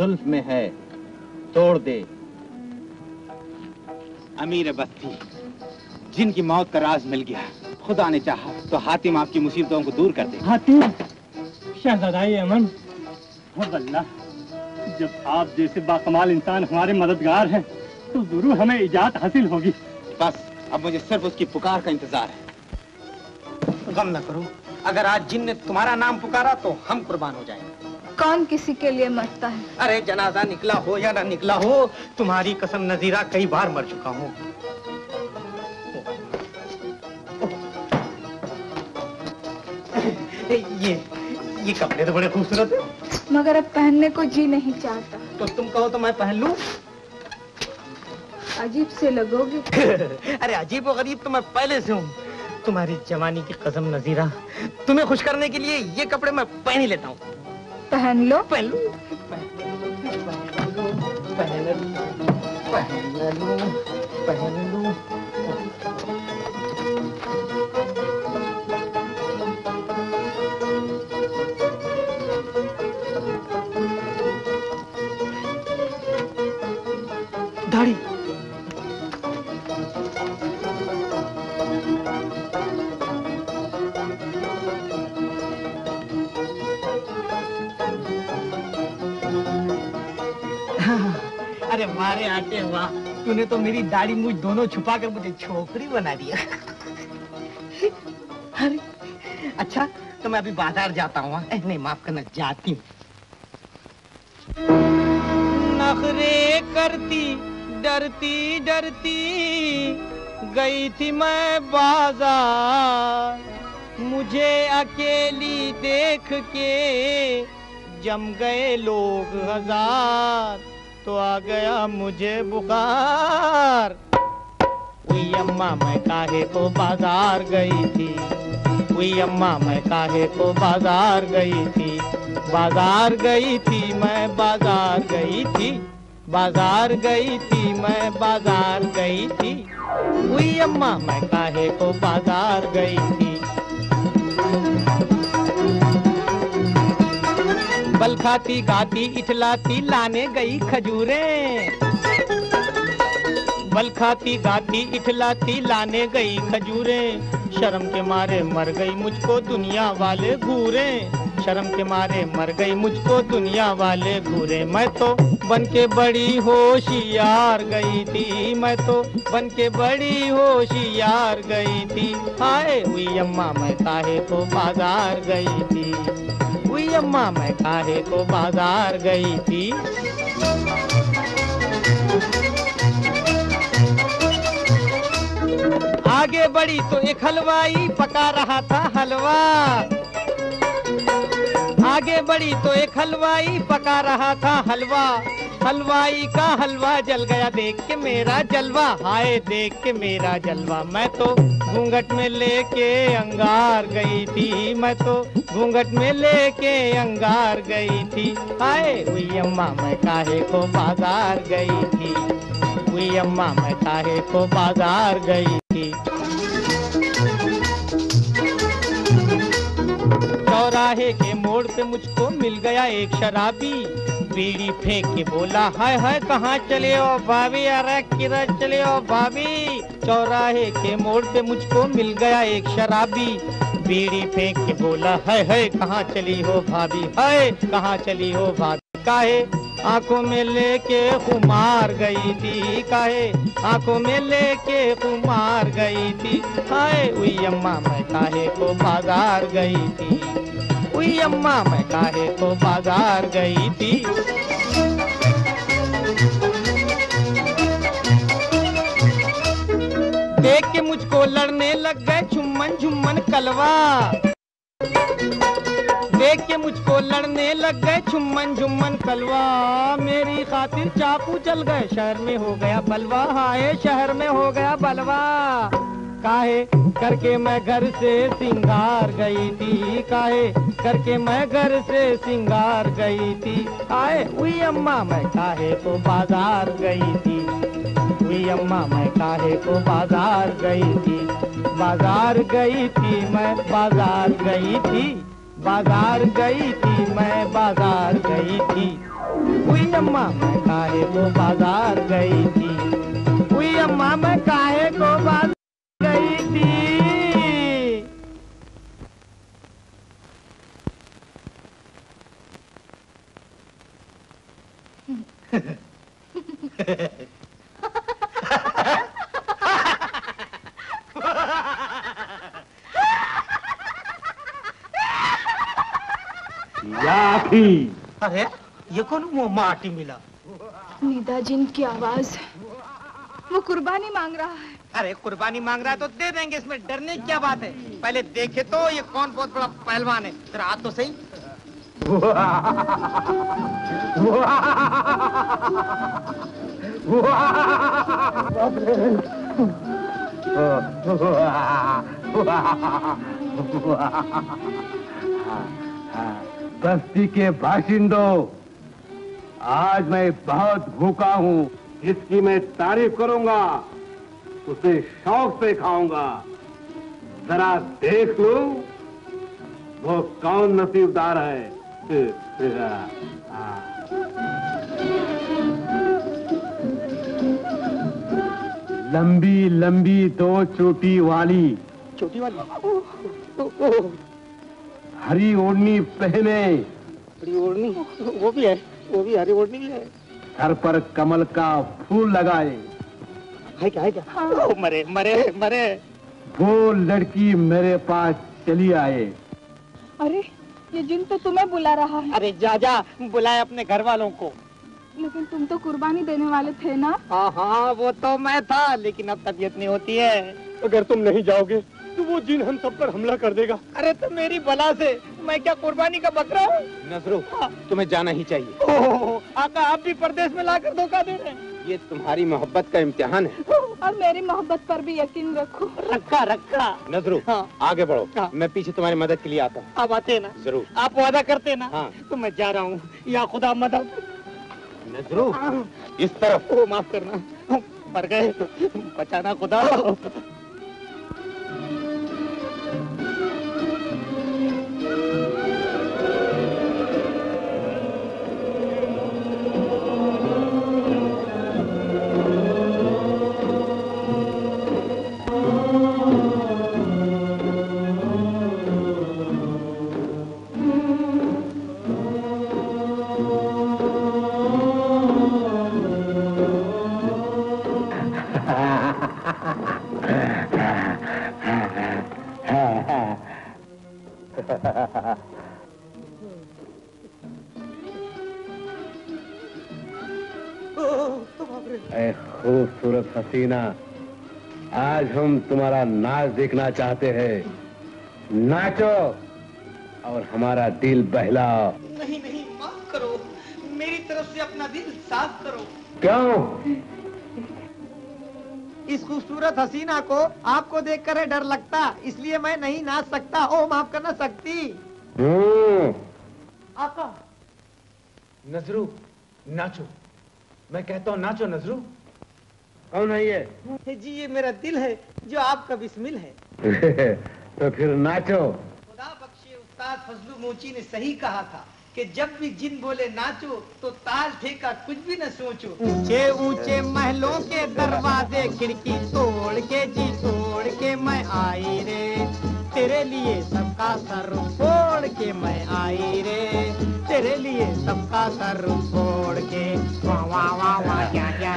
जुल्फ में है तोड़ दे। अमीर बस्ती जिनकी मौत का राज मिल गया खुदा ने चाहा तो हातिम आपकी मुसीबतों को दूर कर दे। हाथी शहजादाई अमन अल्लाह जब आप जैसे बाकमाल इंसान हमारे मददगार हैं तो ज़रूर हमें इजात हासिल होगी। बस अब मुझे सिर्फ़ उसकी पुकार का इंतज़ार है। गम न करो अगर आज जिन ने तुम्हारा नाम पुकारा तो हम कुर्बान हो जाएँगे। कौन किसी के लिए मरता है? अरे जनाजा निकला हो या ना निकला हो तुम्हारी कसम नजीरा कई बार मर चुका हूँ। ये ये कपड़े तो बड़े खूबसूरत है। मगर अब पहनने को जी नहीं चाहता। तो तुम कहो तो मैं पहन लूँ? अजीब से लगोगे। अरे अजीब और गरीब तो मैं पहले से हूँ। तुम्हारी जवानी की कसम नजीरा तुम्हें खुश करने के लिए ये कपड़े मैं पहन ही लेता हूँ। पहन लो। पहन लूँ पहन लूँ पहन लूँ पहन लूँ दाढ़ी। आटे वाह। तूने तो मेरी दाढ़ी मुझ दोनों छुपा कर मुझे छोकरी बना दिया अरे अच्छा तो मैं अभी बाज़ार जाता हूँ हाँ? नहीं माफ़ करना जाती हूँ। नखरे करती डरती डरती गई थी मैं बाज़ार। मुझे अकेली देख के जम गए लोग हज़ार। तो आ गया मुझे बुखार। हुई अम्मा, मैं काहे को बाज़ार गई थी? हुई अम्मा, मैं काहे को बाज़ार गई थी? बाज़ार गई थी, मैं बाज़ार गई थी। बाज़ार गई थी, मैं बाज़ार गई थी। हुई अम्मा, मैं काहे को बाज़ार गई थी? बल खाती, गाती, इठलाती, लाने गई खजूरें। बल खाती, गाती, इठलाती, लाने गई खजूरें। शर्म के मारे मर गई मुझको दुनिया वाले घूरे। शर्म के मारे मर गई मुझको दुनिया वाले घूरे। मैं तो बन के बड़ी होशियार गई थी। मैं तो बन के बड़ी होशियार गई थी। हाय हुई अम्मा, मैं काहे को बाज़ार गई थी? अम्मा, मैं काहे को बाज़ार गई थी? आगे बढ़ी तो एक हलवाई पका रहा था हलवा। आगे बढ़ी तो एक हलवाई पका रहा था हलवा। हलवाई का हलवा जल गया, देख के मेरा जलवा। हाय, देख के मेरा जलवा। मैं तो घूंघट में लेके अंगार गई थी, मैं तो घूंघट में लेके अंगार गई थी। हाय, हुई अम्मा, मैं काहे को बाज़ार गई थी? हुई अम्मा, मैं काहे को बाज़ार गई थी? चौराहे के मोड़ पे मुझको मिल गया एक शराबी। बीड़ी फेंक के बोला, हाय हाय, कहाँ चले हो भाभी? अरे, किधर चले हो भाभी? चौराहे के मोड़ पे मुझको मिल गया एक शराबी। बीड़ी फेंक के बोला, हाय हाय, कहाँ चली हो भाभी? हाय, कहाँ चली हो भाभी? काहे? आँखों में लेके खुमार गई थी, काहे? आँखों में लेके खुमार गई थी, हाय, उई अम्मा मैं काहे को बाज़ार गई थी? उई अम्मा, मैं काहे को बाज़ार गई थी? देख के मुझको लड़ने लग गए झुम्मन झुम्मन कलवा। देख के मुझको लड़ने लग गए झुम्मन झुम्मन कलवा। मेरी खातिर चाकू चल गए, शहर में हो गया बलवा। हाय, शहर में हो गया बलवा। काहे? करके मैं घर से सिंगार गई थी, काहे? करके मैं घर से सिंगार गई थी। आए हुई अम्मा, मैं काहे को बाज़ार गई थी? हुई अम्मा, मैं काहे को बाज़ार गई थी? बाज़ार गई थी, मैं बाज़ार गई थी। बाज़ार गई थी, मैं बाज़ार गई थी। हुई अम्मा, मैं काहे को बाज़ार गई थी? हुई अम्मा, मैं काहे को बाज़ार याखी अरे ये कौन वो माटी मिला? निदा जिन की आवाज़ है। वो कुर्बानी मांग रहा है। अरे कुर्बानी मांग रहा है तो दे देंगे इसमें डरने की क्या बात है? पहले देखे तो ये कौन बहुत बड़ा पहलवान है? तेरा हाथ तो सही। बस्ती के बाशिंदों, आज मैं बहुत भूखा हूँ। जिसकी मैं तारीफ़ करूँगा, उसे शौक से खाऊँगा। जरा देख लो, वो कौन नसीबदार है? लंबी लंबी दो चोटी वाली। चोटी वाली? हरी ओढ़नी पहने। बड़ी ओढ़नी? वो भी है वो भी हरी ओढ़नी भी है। सर पर कमल का फूल लगाए। है क्या है क्या? ओ, मरे मरे मरे। वो लड़की मेरे पास चली आए। अरे ये जिन तो तुम्हें बुला रहा है। अरे जा जा बुलाए अपने घर वालों को। लेकिन तुम तो कुर्बानी देने वाले थे ना? हाँ हाँ वो तो मैं था लेकिन अब तबीयत नहीं होती है। अगर तुम नहीं जाओगे तो वो जिन हम सब पर हमला कर देगा। अरे तो मेरी बला से मैं क्या कुर्बानी का बकरा हूँ? नजरो तुम्हें जाना ही चाहिए। ओह, आका आप भी प्रदेश में लाकर धोखा दे रहे हैं। ये तुम्हारी मोहब्बत का इम्तिहान है। और मेरी मोहब्बत पर भी यकीन रखो। रखा रखा। नजरू हाँ। आगे बढ़ो। हाँ। मैं पीछे तुम्हारी मदद के लिए आता हूँ। आप आते हैं ना? ज़रूर। आप वादा करते ना? हाँ। तो मैं जा रहा हूँ। या खुदा मदद। नजरो इस तरफ़। ओ माफ़ करना। मर गए बचाना खुदा। हसीना। आज हम तुम्हारा नाच देखना चाहते हैं। नाचो और हमारा दिल बहलाओ। नहीं नहीं माफ़ करो। मेरी तरफ़ से अपना दिल साफ़ करो। क्यों? इस खूबसूरत हसीना को आपको देखकर है डर लगता इसलिए मैं नहीं नाच सकता। ओ माफ़ करना सकती हम्म। आका। नजरू नाचो। मैं कहता हूँ नाचो नजरू। कौन है ये? जी ये मेरा दिल है जो आपका बिस्मिल है। तो फिर नाचो। खुदा बख्शे उस्ताद फजलू मोची ने सही कहा था कि जब भी जिन बोले नाचो तो ताल ठेका कुछ भी न सोचो। ऊँचे ऊँचे महलों के दरवाजे खिड़की तोड़ के जी तोड़ के मैं आई रे। तेरे लिए सबका सर फोड़ के मैं आई रे। तेरे लिए सबका सर फोड़ के। क्या क्या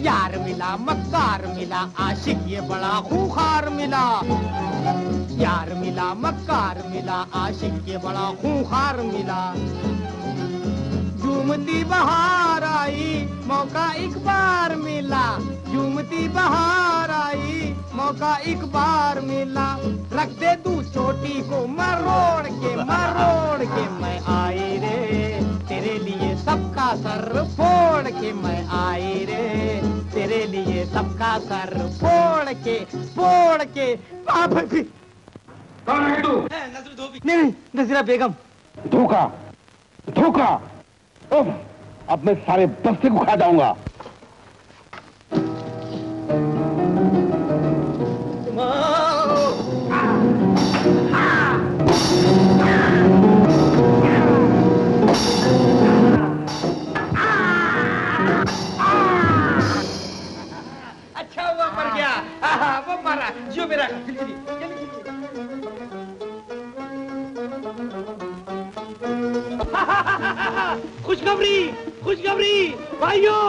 यार मिला, मक्कार मिला, आशिक ये बड़ा खूंखार मिला। यार मिला, मक्कार मिला, आशिक ये बड़ा खूंखार मिला। झूमती बहार आई मौका एक बार मिला। झूमती बहार आई मौका एक बार मिला। रख दे तू चोटी को मरोड़ के मरोड़ के मैं आई रे। तेरे लिए सबका सर फोड़ के मैं आई रे। तेरे लिए सबका सर फोड़ के फोड़ के। बाप रे कौन है तू? नहीं नहीं नजरा बेगम। धोखा धोखा। अब मैं सारे बस्ती को खा जाऊँगा। अच्छा वो मर गया। वो मरा। जो मेरा जल्दी खुशखबरी खुशखबरी। भाइयों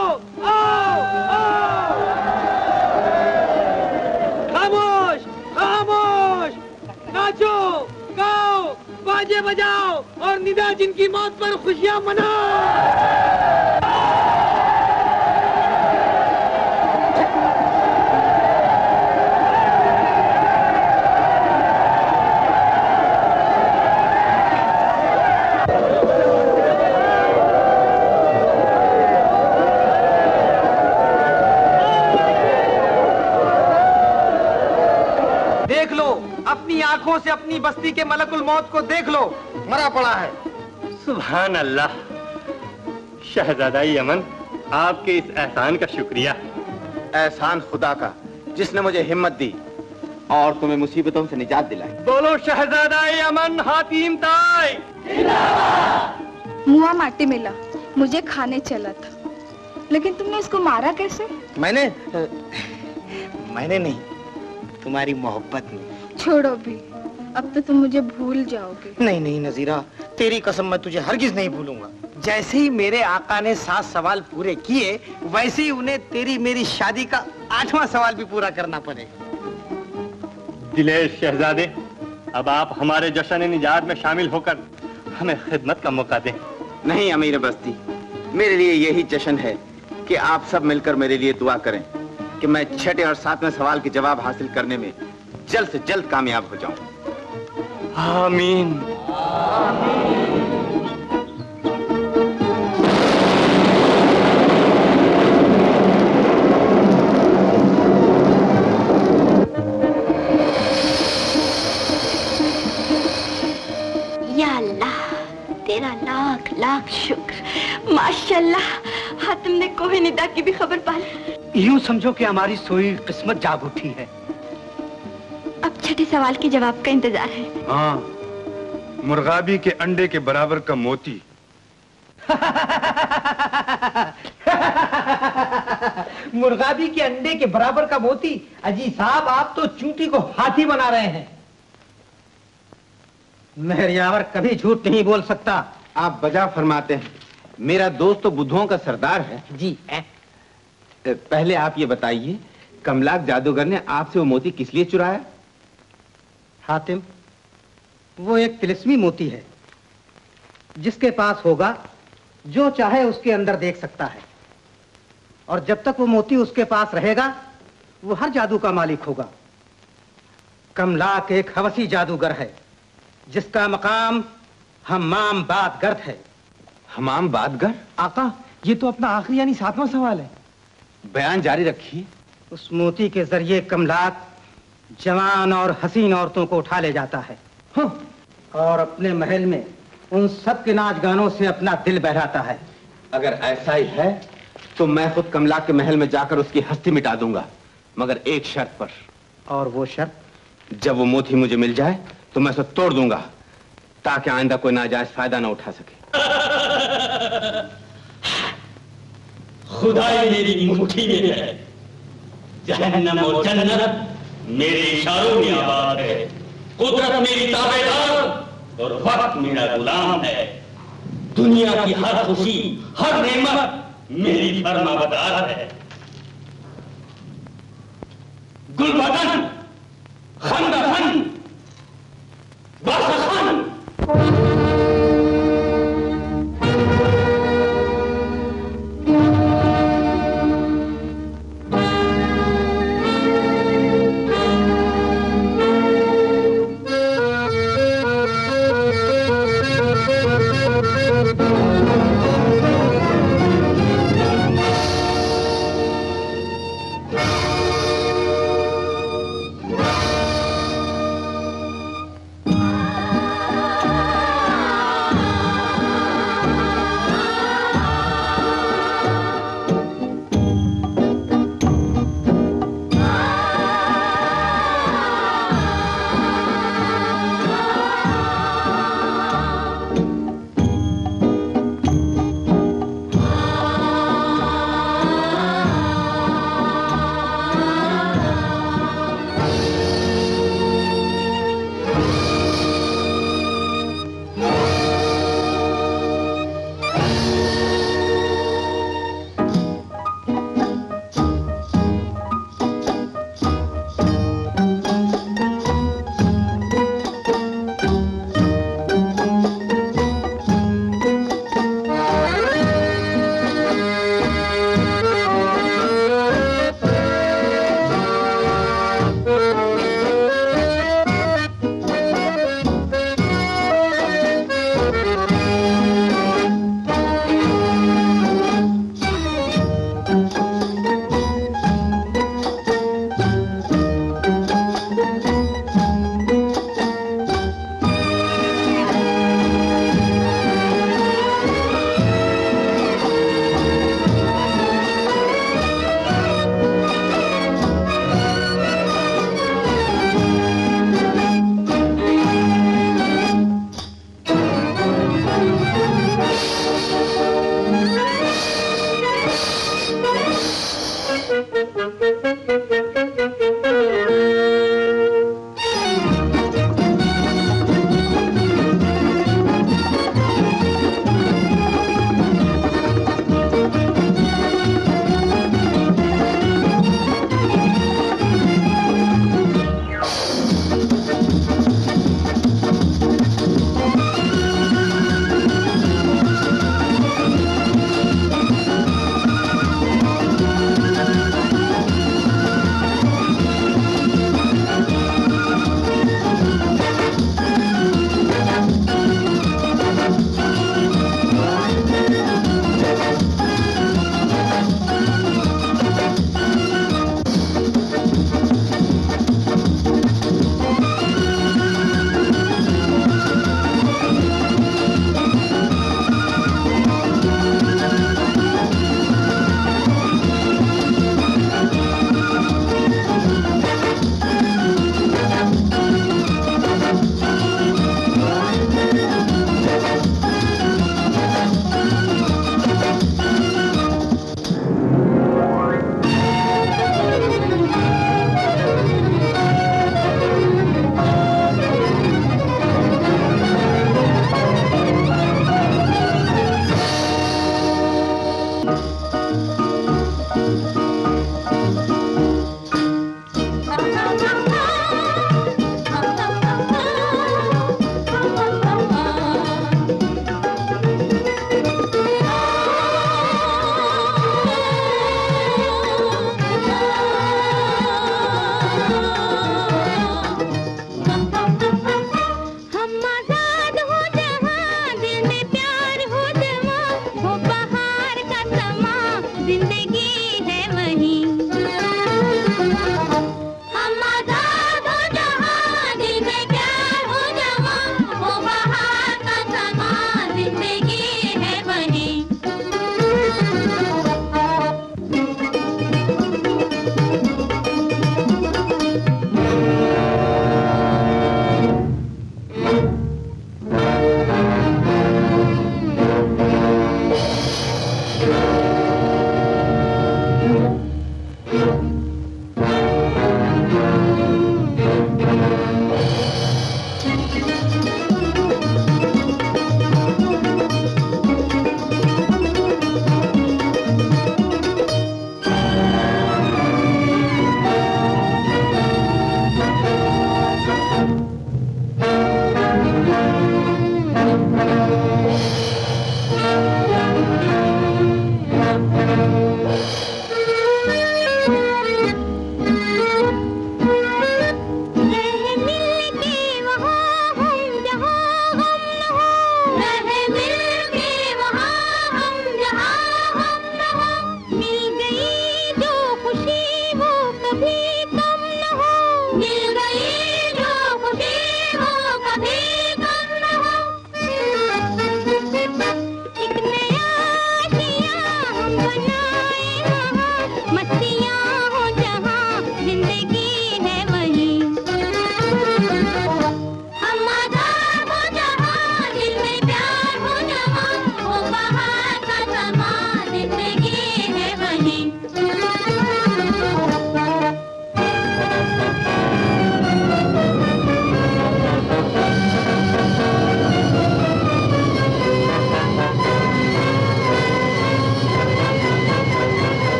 खामोश खामोश। नाचो, गाओ, बाजे बजाओ और निदा जिनकी मौत पर खुशियाँ मनाओ। आँखों से अपनी बस्ती के मलकुल मौत को देख लो मरा पड़ा है। सुभान अल्लाह शहजादा यमन आपके इस एहसान का शुक्रिया। एहसान खुदा का जिसने मुझे हिम्मत दी और तुम्हें मुसीबतों से निजात दिलाई। बोलो शहजादा यमन हातिम ताई। मुआ माटी मिला मुझे खाने चला था। लेकिन तुमने इसको मारा कैसे? मैंने मैंने नहीं तुम्हारी मोहब्बत में। छोड़ो भी। अब तो तुम मुझे भूल जाओगे। नहीं नहीं नजीरा। तेरी कसम मैं तुझे हरगिज नहीं भूलूँगा। जैसे ही मेरे आका ने सात सवाल पूरे किए वैसे ही उन्हें तेरी मेरी शादी का आठवां सवाल भी पूरा करना पड़ेगा। दिलेश शहजादे अब आप हमारे जश्न निजात में शामिल होकर हमें खिदमत का मौका दें। नहीं अमीर बस्ती मेरे लिए यही जश्न है कि आप सब मिलकर मेरे लिए दुआ करें कि मैं छठे और सातवें सवाल के जवाब हासिल करने में जल्द से जल्द कामयाब हो जाऊँ। आमीन या तेरा लाख लाख शुक्र माशाल्लाह हाँ तुमने कोहे निदा की भी खबर पा ली यूँ समझो कि हमारी सोई किस्मत जाग उठी है अब छठे सवाल के जवाब का इंतज़ार है। हाँ मुर्गाबी के अंडे के बराबर का मोती। मुर्गाबी के अंडे के बराबर का मोती? अजी साहब आप तो चूंटी को हाथी बना रहे हैं। मेहरियावर कभी झूठ नहीं बोल सकता। आप बजा फरमाते हैं। मेरा दोस्त तो बुद्धों का सरदार है। जी है। पहले आप ये बताइए कमलाक जादूगर ने आपसे वो मोती किस लिए चुराया? हातिम वो एक तिलिस्मी मोती है जिसके पास होगा जो चाहे उसके अंदर देख सकता है। और जब तक वो मोती उसके पास रहेगा वो हर जादू का मालिक होगा। कमलाक एक हवसी जादूगर है जिसका मकाम हमाम बादगर्द है। हमाम बादगर आका ये तो अपना आखिरी यानी सातवां सवाल है। बयान जारी रखिए। उस मोती के ज़रिए कमलाक जवान और हसीन औरतों को उठा ले जाता है। और अपने महल में उन सब के नाच गानों से अपना दिल बहलाता है। अगर ऐसा ही है तो मैं खुद कमला के महल में जाकर उसकी हस्ती मिटा दूँगा, मगर एक शर्त पर। और वो शर्त? जब वो मोती मुझे मिल जाए तो मैं उसे तोड़ दूँगा, ताकि आइंदा कोई नाजायज फ़ायदा ना उठा सके। खुदाई मेरी मुट्ठी में है। जहन्नम और जन्नत मेरे इशारों में आबाद है। कुदरत मेरी ताबेदार और वक्त मेरा गुलाम है। दुनिया की हर खुशी, हर नेमत मेरी फरमाबरदार है। गुलबदन बसखन आ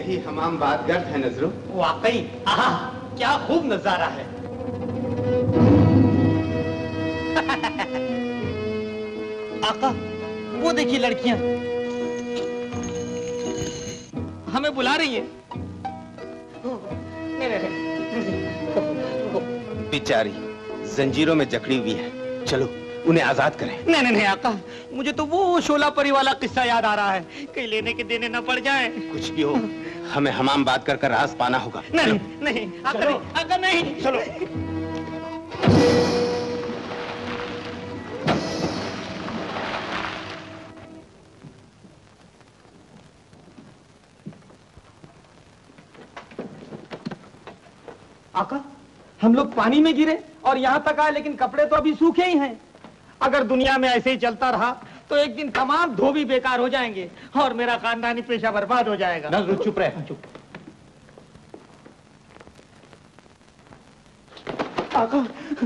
यही हमाम बात गर्द है नज़रों। वाकई? आहा क्या खूब नज़ारा है। आका वो देखिए लड़कियाँ। हमें बुला रही हैं। नहीं, नहीं, नहीं। बेचारी जंजीरों में जकड़ी हुई है। चलो उन्हें आज़ाद करें। नहीं नहीं नहीं आका मुझे तो वो शोला परी वाला किस्सा याद आ रहा है। कहीं लेने के देने न पड़ जाए। कुछ भी हो हमें हमाम बात कर कर राज पाना होगा। नहीं नहीं आका नहीं आका नहीं। चलो। आका हम लोग पानी में गिरे और यहाँ तक आए लेकिन कपड़े तो अभी सूखे ही हैं। अगर दुनिया में ऐसे ही चलता रहा तो एक दिन तमाम धोबी बेकार हो जाएँगे और मेरा खानदानी पेशा बर्बाद हो जाएगा। नज़र चुप रहे चुप। आका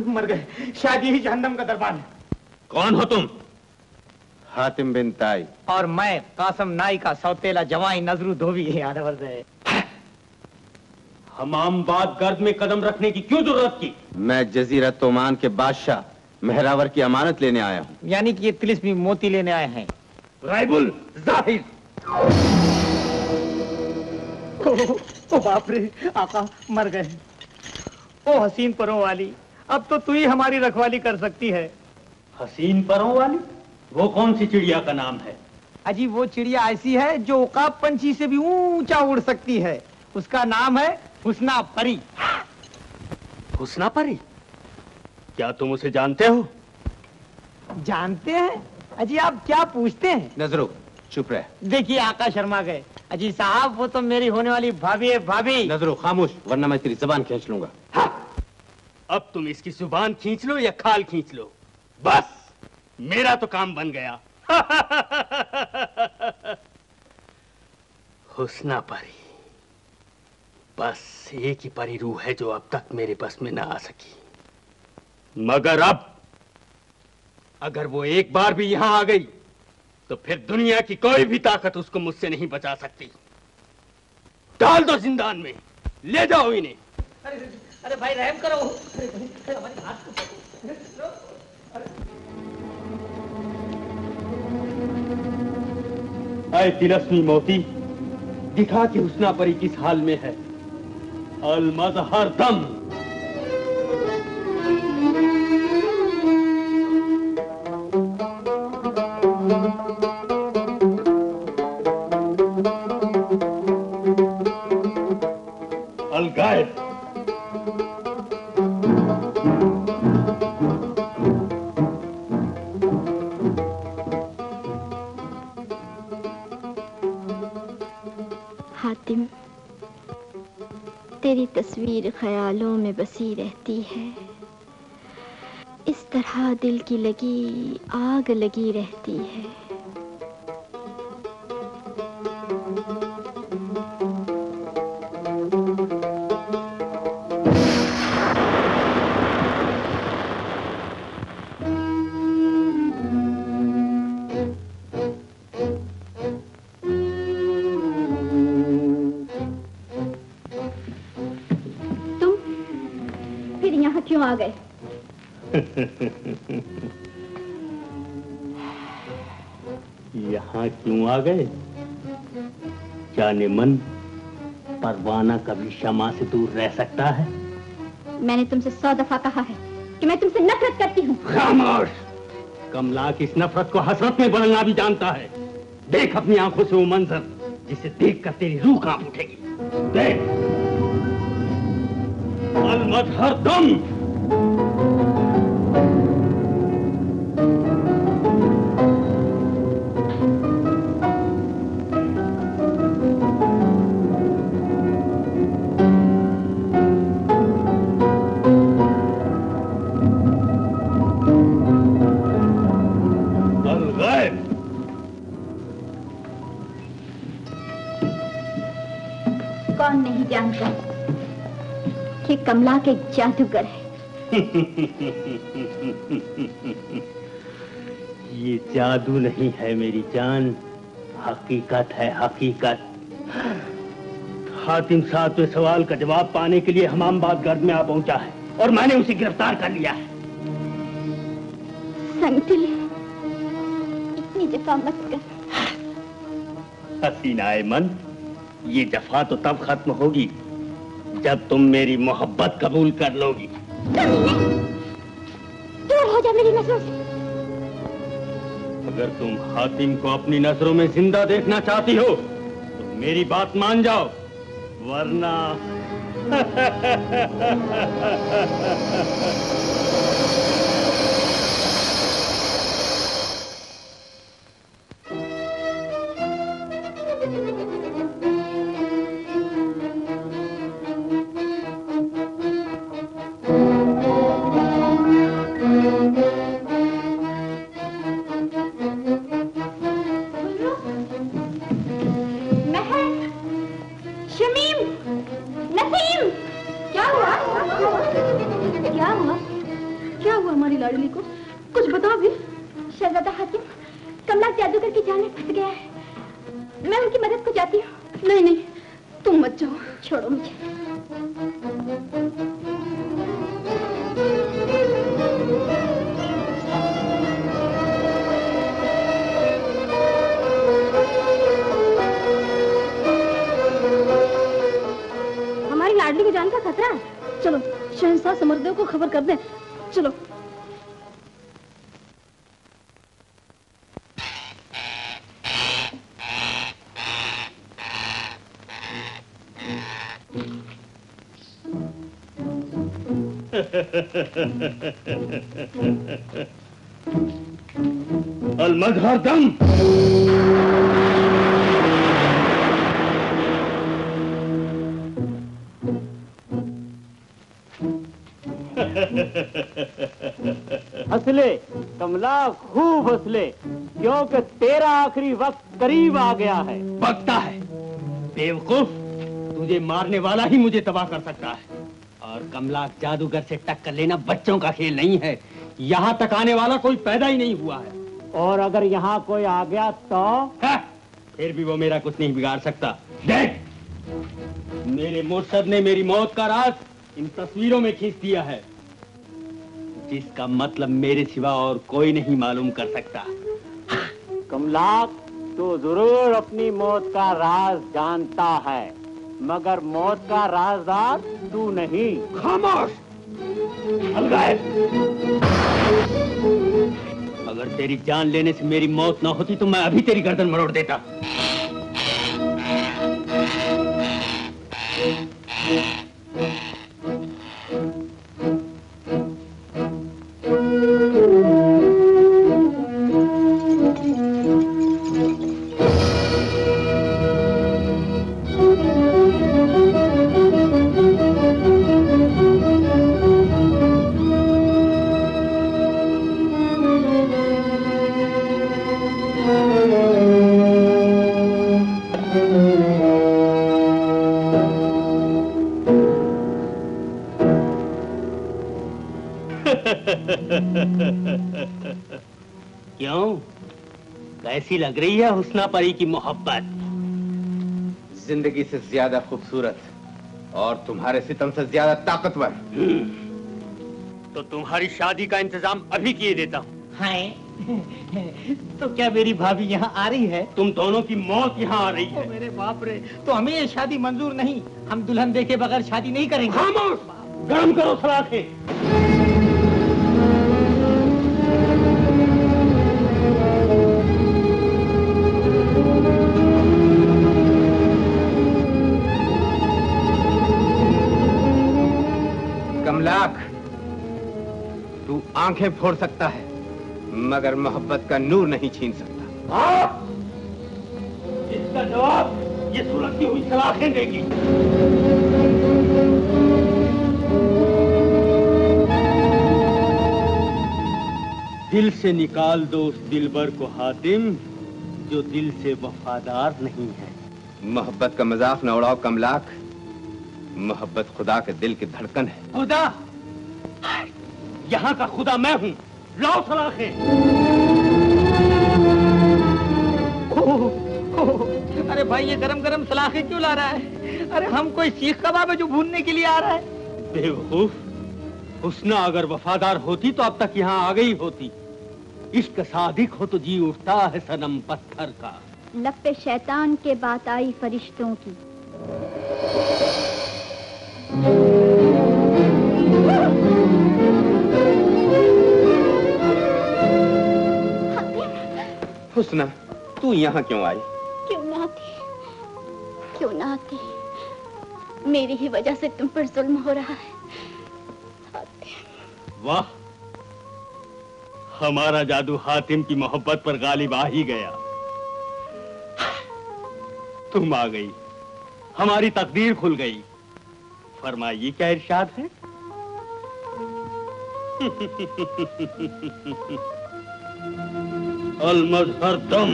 मर गए। शायद यही जहन्नम का दरबार है। कौन हो तुम? हातिम बिन ताई। और मैं कासम नाई का सौतेला जवाई नजरू धोबी यादवर है हमामबाद गर्द में कदम रखने की क्यों ज़रूरत की? मैं जजीरा तोमान के बादशाह। मेहरावर की अमानत लेने आया हूँ। यानी कि ये तिलिस्मी मोती लेने आए हैं। राइबुल ज़ाहिर। ओ, ओ बाप रे आका मर गए। ओ हसीन परों वाली अब तो तू ही हमारी रखवाली कर सकती है। हसीन परों वाली? वो कौन सी चिड़िया का नाम है? अजी वो चिड़िया ऐसी है जो उकाब पंछी से भी ऊँचा उड़ सकती है। उसका नाम है हुस्ना परी। हुस्ना परी? क्या तुम उसे जानते हो? जानते हैं? अजी आप क्या पूछते हैं? नजरो चुप रहे। देखिए आका शर्मा गए। अजी साहब वो तो मेरी होने वाली भाभी है भाभी। नजरो खामोश वरना मैं तेरी जबान खींच लूँगा। अब तुम इसकी ज़ुबान खींच लो या खाल खींच लो। बस मेरा तो काम बन गया। हुस्ना परी। बस एक ही परी रूह है जो अब तक मेरे बस में ना आ सकी। मगर अब अगर वो एक बार भी यहाँ आ गई तो फिर दुनिया की कोई भी ताकत उसको मुझसे नहीं बचा सकती। डाल दो जिंदान में ले जाओ इन्हें। अरे अरे भाई रहम करो। अरे भाई, अरे हमारे हाथ को पकड़ो। तिलस्मी मोती दिखा कि हुस्ना परी किस हाल में है। अलमद हर दम। दिल की लगी आग लगी रहती है। तुम फिर यहाँ क्यों आ गए? यहाँ क्यों आ गए? जाने मन परवाना कभी क्षमा से दूर रह सकता है? मैंने तुमसे सौ दफ़ा कहा है कि मैं तुमसे नफरत करती हूँ। खामोश! कमला की इस नफरत को हसरत में बदलना भी जानता है। देख अपनी आँखों से वो मंजर जिसे देख कर तेरी रूह काँप उठेगी। देख। अलमद हर दम! कि कमला के जादूगर है। ये जादू नहीं है मेरी जान। हकीकत है हकीकत। हातिम सातवें सवाल का जवाब पाने के लिए हमामबाद गर्द में आ पहुँचा है और मैंने उसे गिरफ़्तार कर लिया है। इतनी जफा मत कर। हसीनाए मन ये जफा तो तब खत्म होगी जब तुम मेरी मोहब्बत कबूल कर लोगी। दूर हो जा मेरी नज़रों से। अगर तुम हातिम को अपनी नज़रों में ज़िंदा देखना चाहती हो तो मेरी बात मान जाओ वरना अलमजहर दम हंसले कमला खूब हंसले क्योंकि तेरा आखिरी वक्त करीब आ गया है। बकता है। बेवकूफ़ तुझे मारने वाला ही मुझे तबाह कर सकता है। कमला जादूगर से टक्कर लेना बच्चों का खेल नहीं है। यहाँ तक आने वाला कोई पैदा ही नहीं हुआ है। और अगर यहाँ कोई आ गया तो? है? फिर भी वो मेरा कुछ नहीं बिगाड़ सकता। देख मेरे मुर्शद ने मेरी मौत का राज इन तस्वीरों में खींच दिया है। जिसका मतलब मेरे सिवा और कोई नहीं मालूम कर सकता। कमलाक तो ज़रूर अपनी मौत का राज जानता है। मगर मौत का राजदार तू नहीं। खामोश! अगर तेरी जान लेने से मेरी मौत ना होती तो मैं अभी तेरी गर्दन मरोड़ देता। क्यों? कैसी लग रही है हुस्ना परी की मोहब्बत। ज़िंदगी से ज़्यादा खूबसूरत और तुम्हारे सितम से ज़्यादा ताकतवर। तो तुम्हारी शादी का इंतज़ाम अभी किए देता हूँ। हाय। तो क्या मेरी भाभी यहाँ आ रही है? तुम दोनों की मौत यहाँ आ रही ओ है। मेरे बाप रे तो हमें ये शादी मंजूर नहीं। हम दुल्हन देखे बगैर शादी नहीं करेंगे। गर्म करो सलाखें। आँखें फोड़ सकता है मगर मोहब्बत का नूर नहीं छीन सकता। इसका जवाब ये सुलगती हुई सलाखें देगी। दिल से निकाल दो उस दिलबर को हातिम जो दिल से वफादार नहीं है। मोहब्बत का मज़ाक न उड़ाओ कमलाक। मोहब्बत खुदा के दिल की धड़कन है। खुदा! यहाँ का खुदा मैं हूँ। लाओ सलाखें। अरे भाई ये गरम गरम सलाखे क्यों ला रहा है? अरे हम कोई सीख कबाब है जो भूनने के लिए आ रहा है। बेवकूफ़ हुस्ना अगर वफादार होती तो अब तक यहाँ आ गई होती। इश्क सादिक हो तो जी उठता है सनम पत्थर का। लब पे शैतान के बात आई फरिश्तों की। हुस्ना तू यहाँ क्यों आई? क्यों ना आती क्यों ना आती मेरी ही वजह से तुम पर जुल्म हो रहा है। वाह हमारा जादू हातिम की मोहब्बत पर गालिब आ ही गया। तुम आ गई हमारी तकदीर खुल गई। फरमाइए क्या इरशाद है? अलमजहर दम।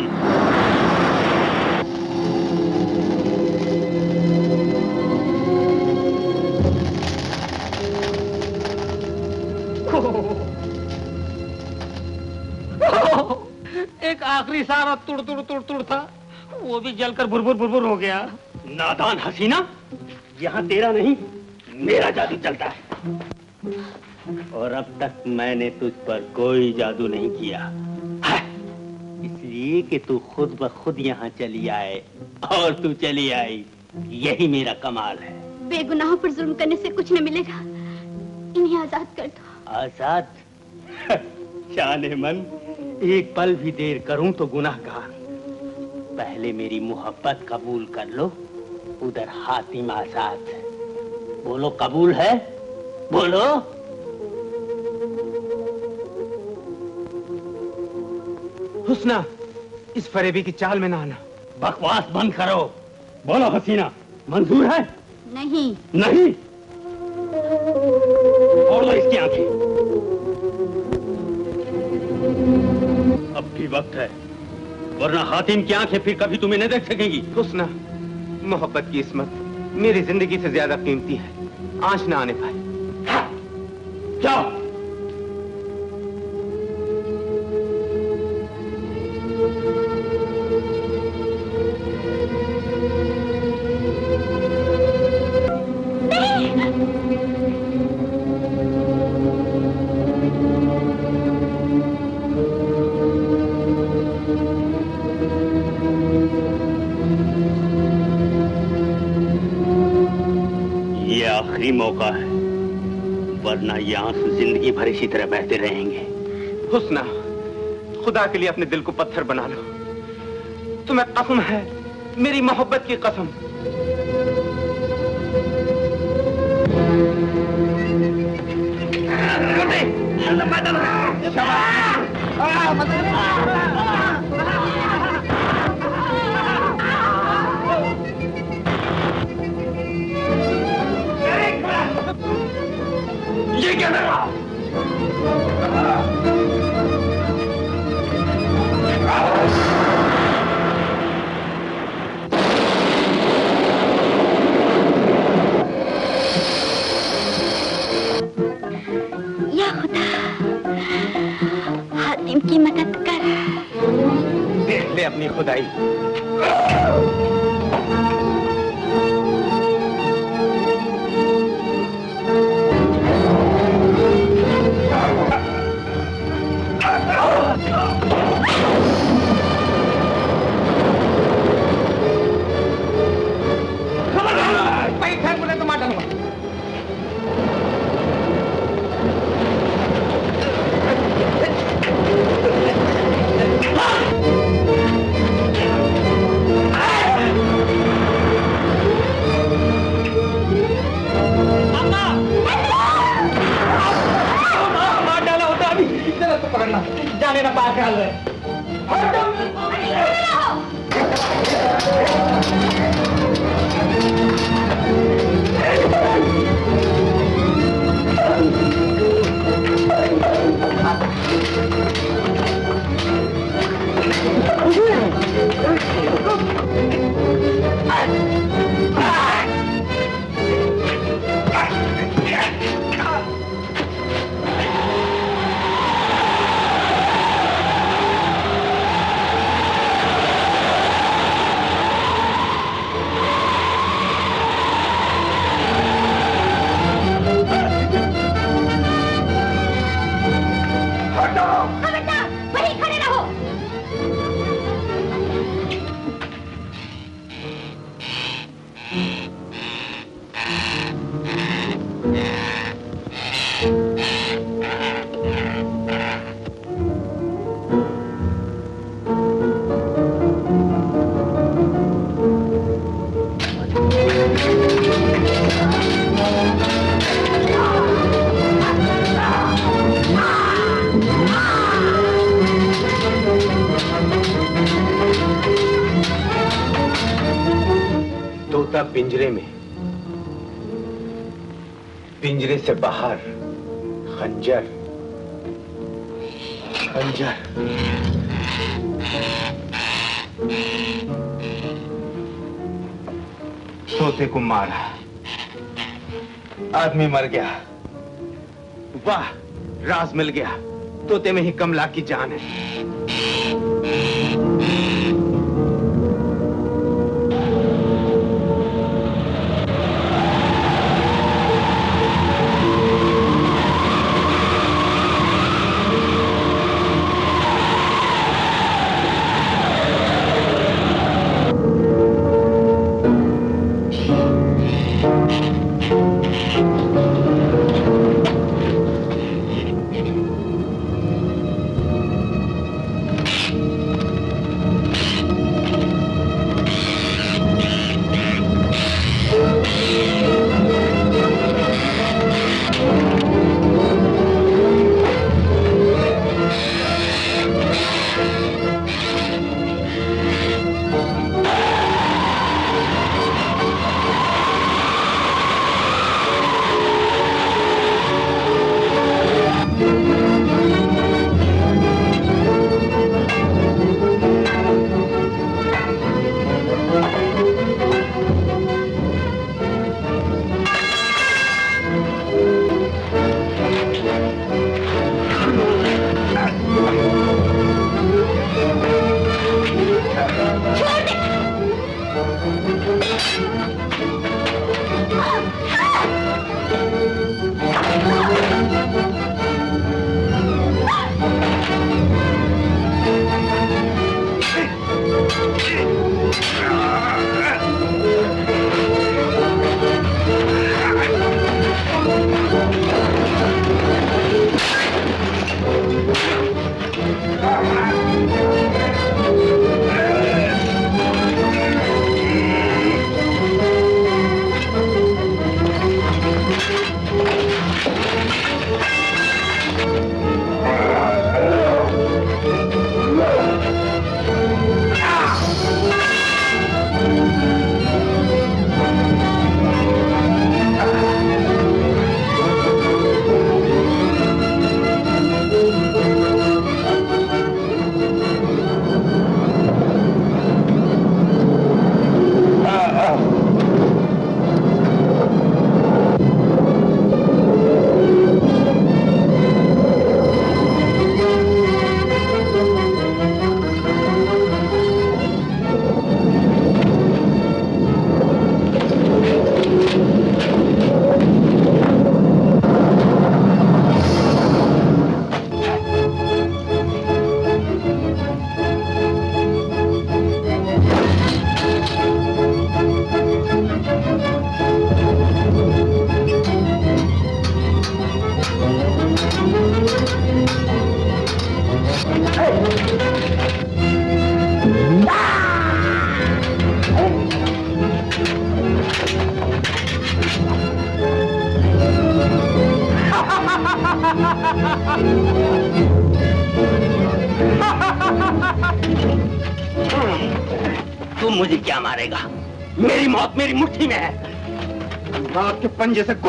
एक आखिरी सारा तुड़ तुड़ तुड़ तुड़ था वो भी जलकर भुरभुर भुरभुर हो गया। नादान हसीना यहाँ तेरा नहीं मेरा जादू चलता है। और अब तक मैंने तुझ पर कोई जादू नहीं किया। इसलिए कि तू खुद ब खुद यहाँ चली आए। और तू चली आई। यही मेरा कमाल है। बेगुनाहों पर जुल्म करने से कुछ न मिलेगा। इन्हें आज़ाद कर दो। आज़ाद? शान मन एक पल भी देर करूँ तो गुनाहगार। पहले मेरी मोहब्बत कबूल कर लो। उधर हातिम आज़ाद बोलो कबूल है? बोलो। हुस्ना। इस फरेबी की चाल में ना आना। बकवास बंद करो। बोलो हसीना मंजूर है? नहीं। नहीं? और लो इसकी आँखें। अब भी वक्त है वरना हातिम की आँखें फिर कभी तुम्हें नहीं देख सकेंगी। हुस्ना मोहब्बत की इसमत मेरी ज़िंदगी से ज़्यादा कीमती है। आँच ना आने पाए। जाओ। भर इसी तरह बहते रहेंगे। हुसना खुदा के लिए अपने दिल को पत्थर बना लो। तुम्हें कसम है मेरी मोहब्बत की कसम। मिल गया। तोते में ही कमला की जान है।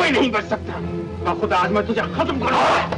कोई नहीं बच सकता। खुदा आज मैं तुझे खत्म करूँगा।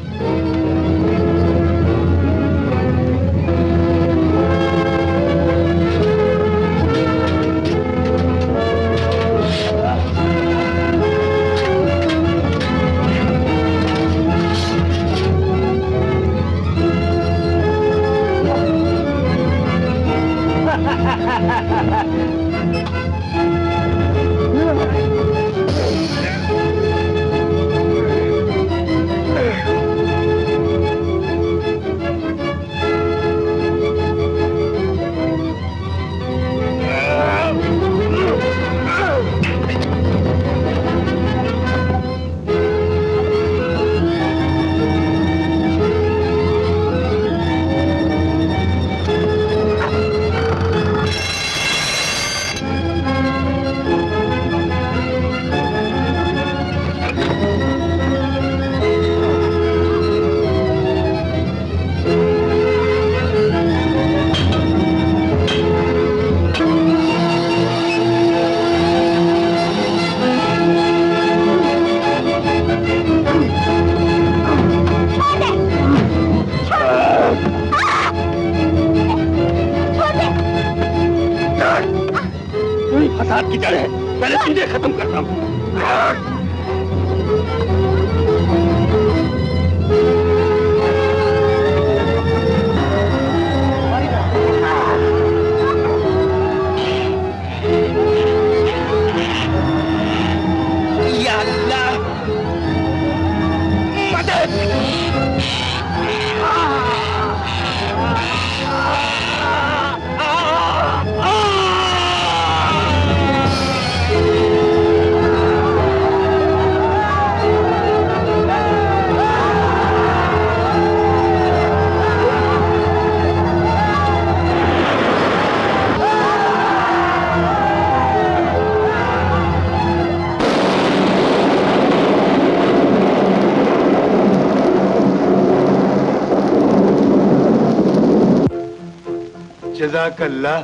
जजाकल्ला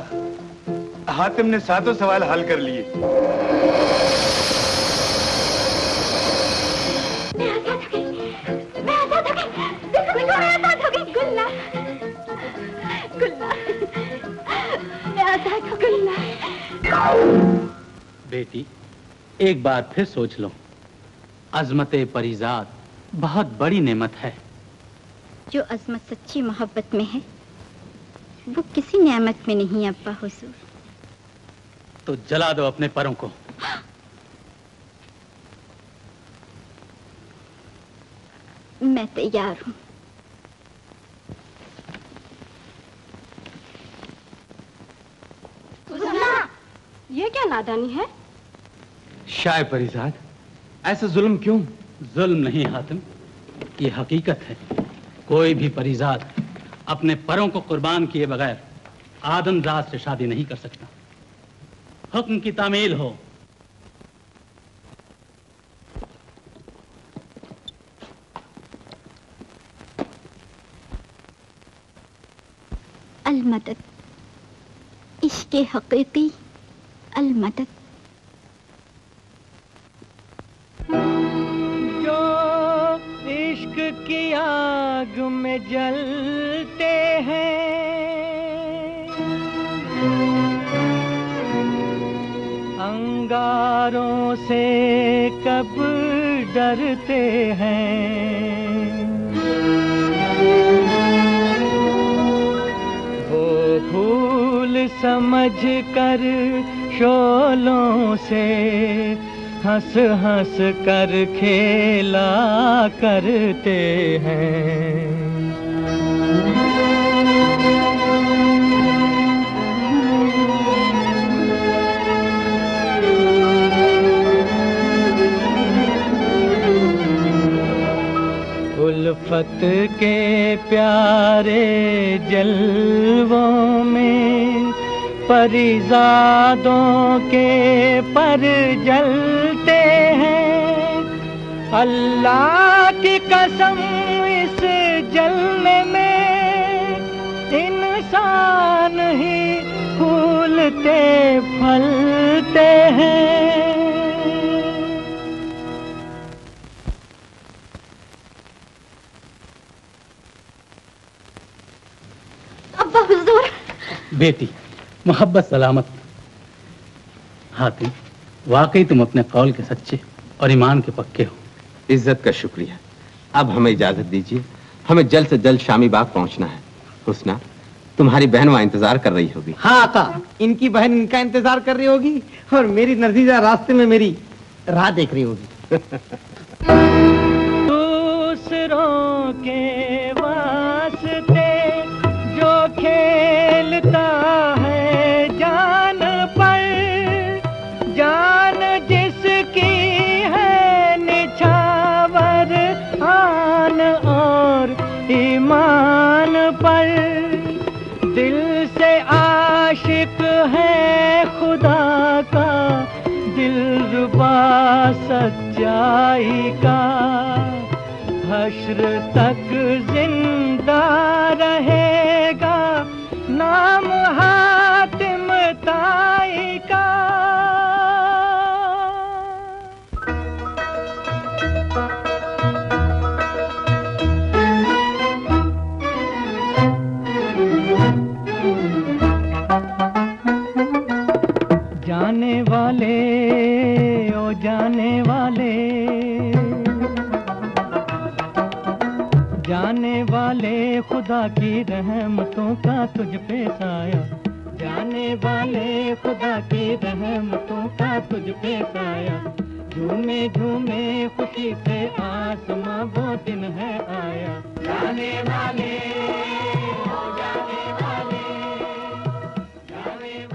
हातिम ने सातों सवाल हल कर लिए। बेटी एक बार फिर सोच लो। अजमत परिजात बहुत बड़ी नेमत है। जो अजमत सच्ची मोहब्बत में है वो किसी नियामत में नहीं अब्बा हुजूर तो जला दो अपने परों को। मैं तैयार हूँ। ये क्या नादानी है? शाय परिजाद ऐसा जुल्म क्यों? जुल्म नहीं हातिम। ये हकीकत है। कोई भी परिजाद अपने परों को कुर्बान किए बगैर आदम जात से शादी नहीं कर सकता। हुक्म की तामील हो। अलमदद। इश्क हकीकी अलमदद। इश्क की आग में जलते हैं। अंगारों से कब डरते हैं। वो फूल समझ कर शोलों से हंस हंस कर खेला करते हैं। उल्फत के प्यारे जलवों में परिजादों के पर जलते हैं अल्लाह की कसम इस जलने में इंसान ही फूलते फलते हैं। अब्बा हुजूर। बेटी मोहब्बत सलामत। हाथी वाकई तुम अपने कौल के सच्चे और ईमान के पक्के हो। इज़्ज़त का शुक्रिया। अब हमें इजाज़त दीजिए। हमें जल्द से जल्द शामी बाग पहुँचना है। हुसना तुम्हारी बहन वहाँ इंतज़ार कर रही होगी। हाँ आका इनकी बहन इनका इंतज़ार कर रही होगी और मेरी नजीजा रास्ते में मेरी राह देख रही होगी। दूसरों के वास्ते जो खेलता है जान पर जान सच्चाई का हश्र तक ज़िंदा रहेगा। नाम हातिम ताई का। जाने वाले जाने वाले। जाने वाले खुदा की रहमतों का तुझ पे साया। जाने वाले खुदा की रहमतों का तुझ पे साया। झूमे झूमे, खुशी से आसमां वो दिन है आया। जाने वाले जाने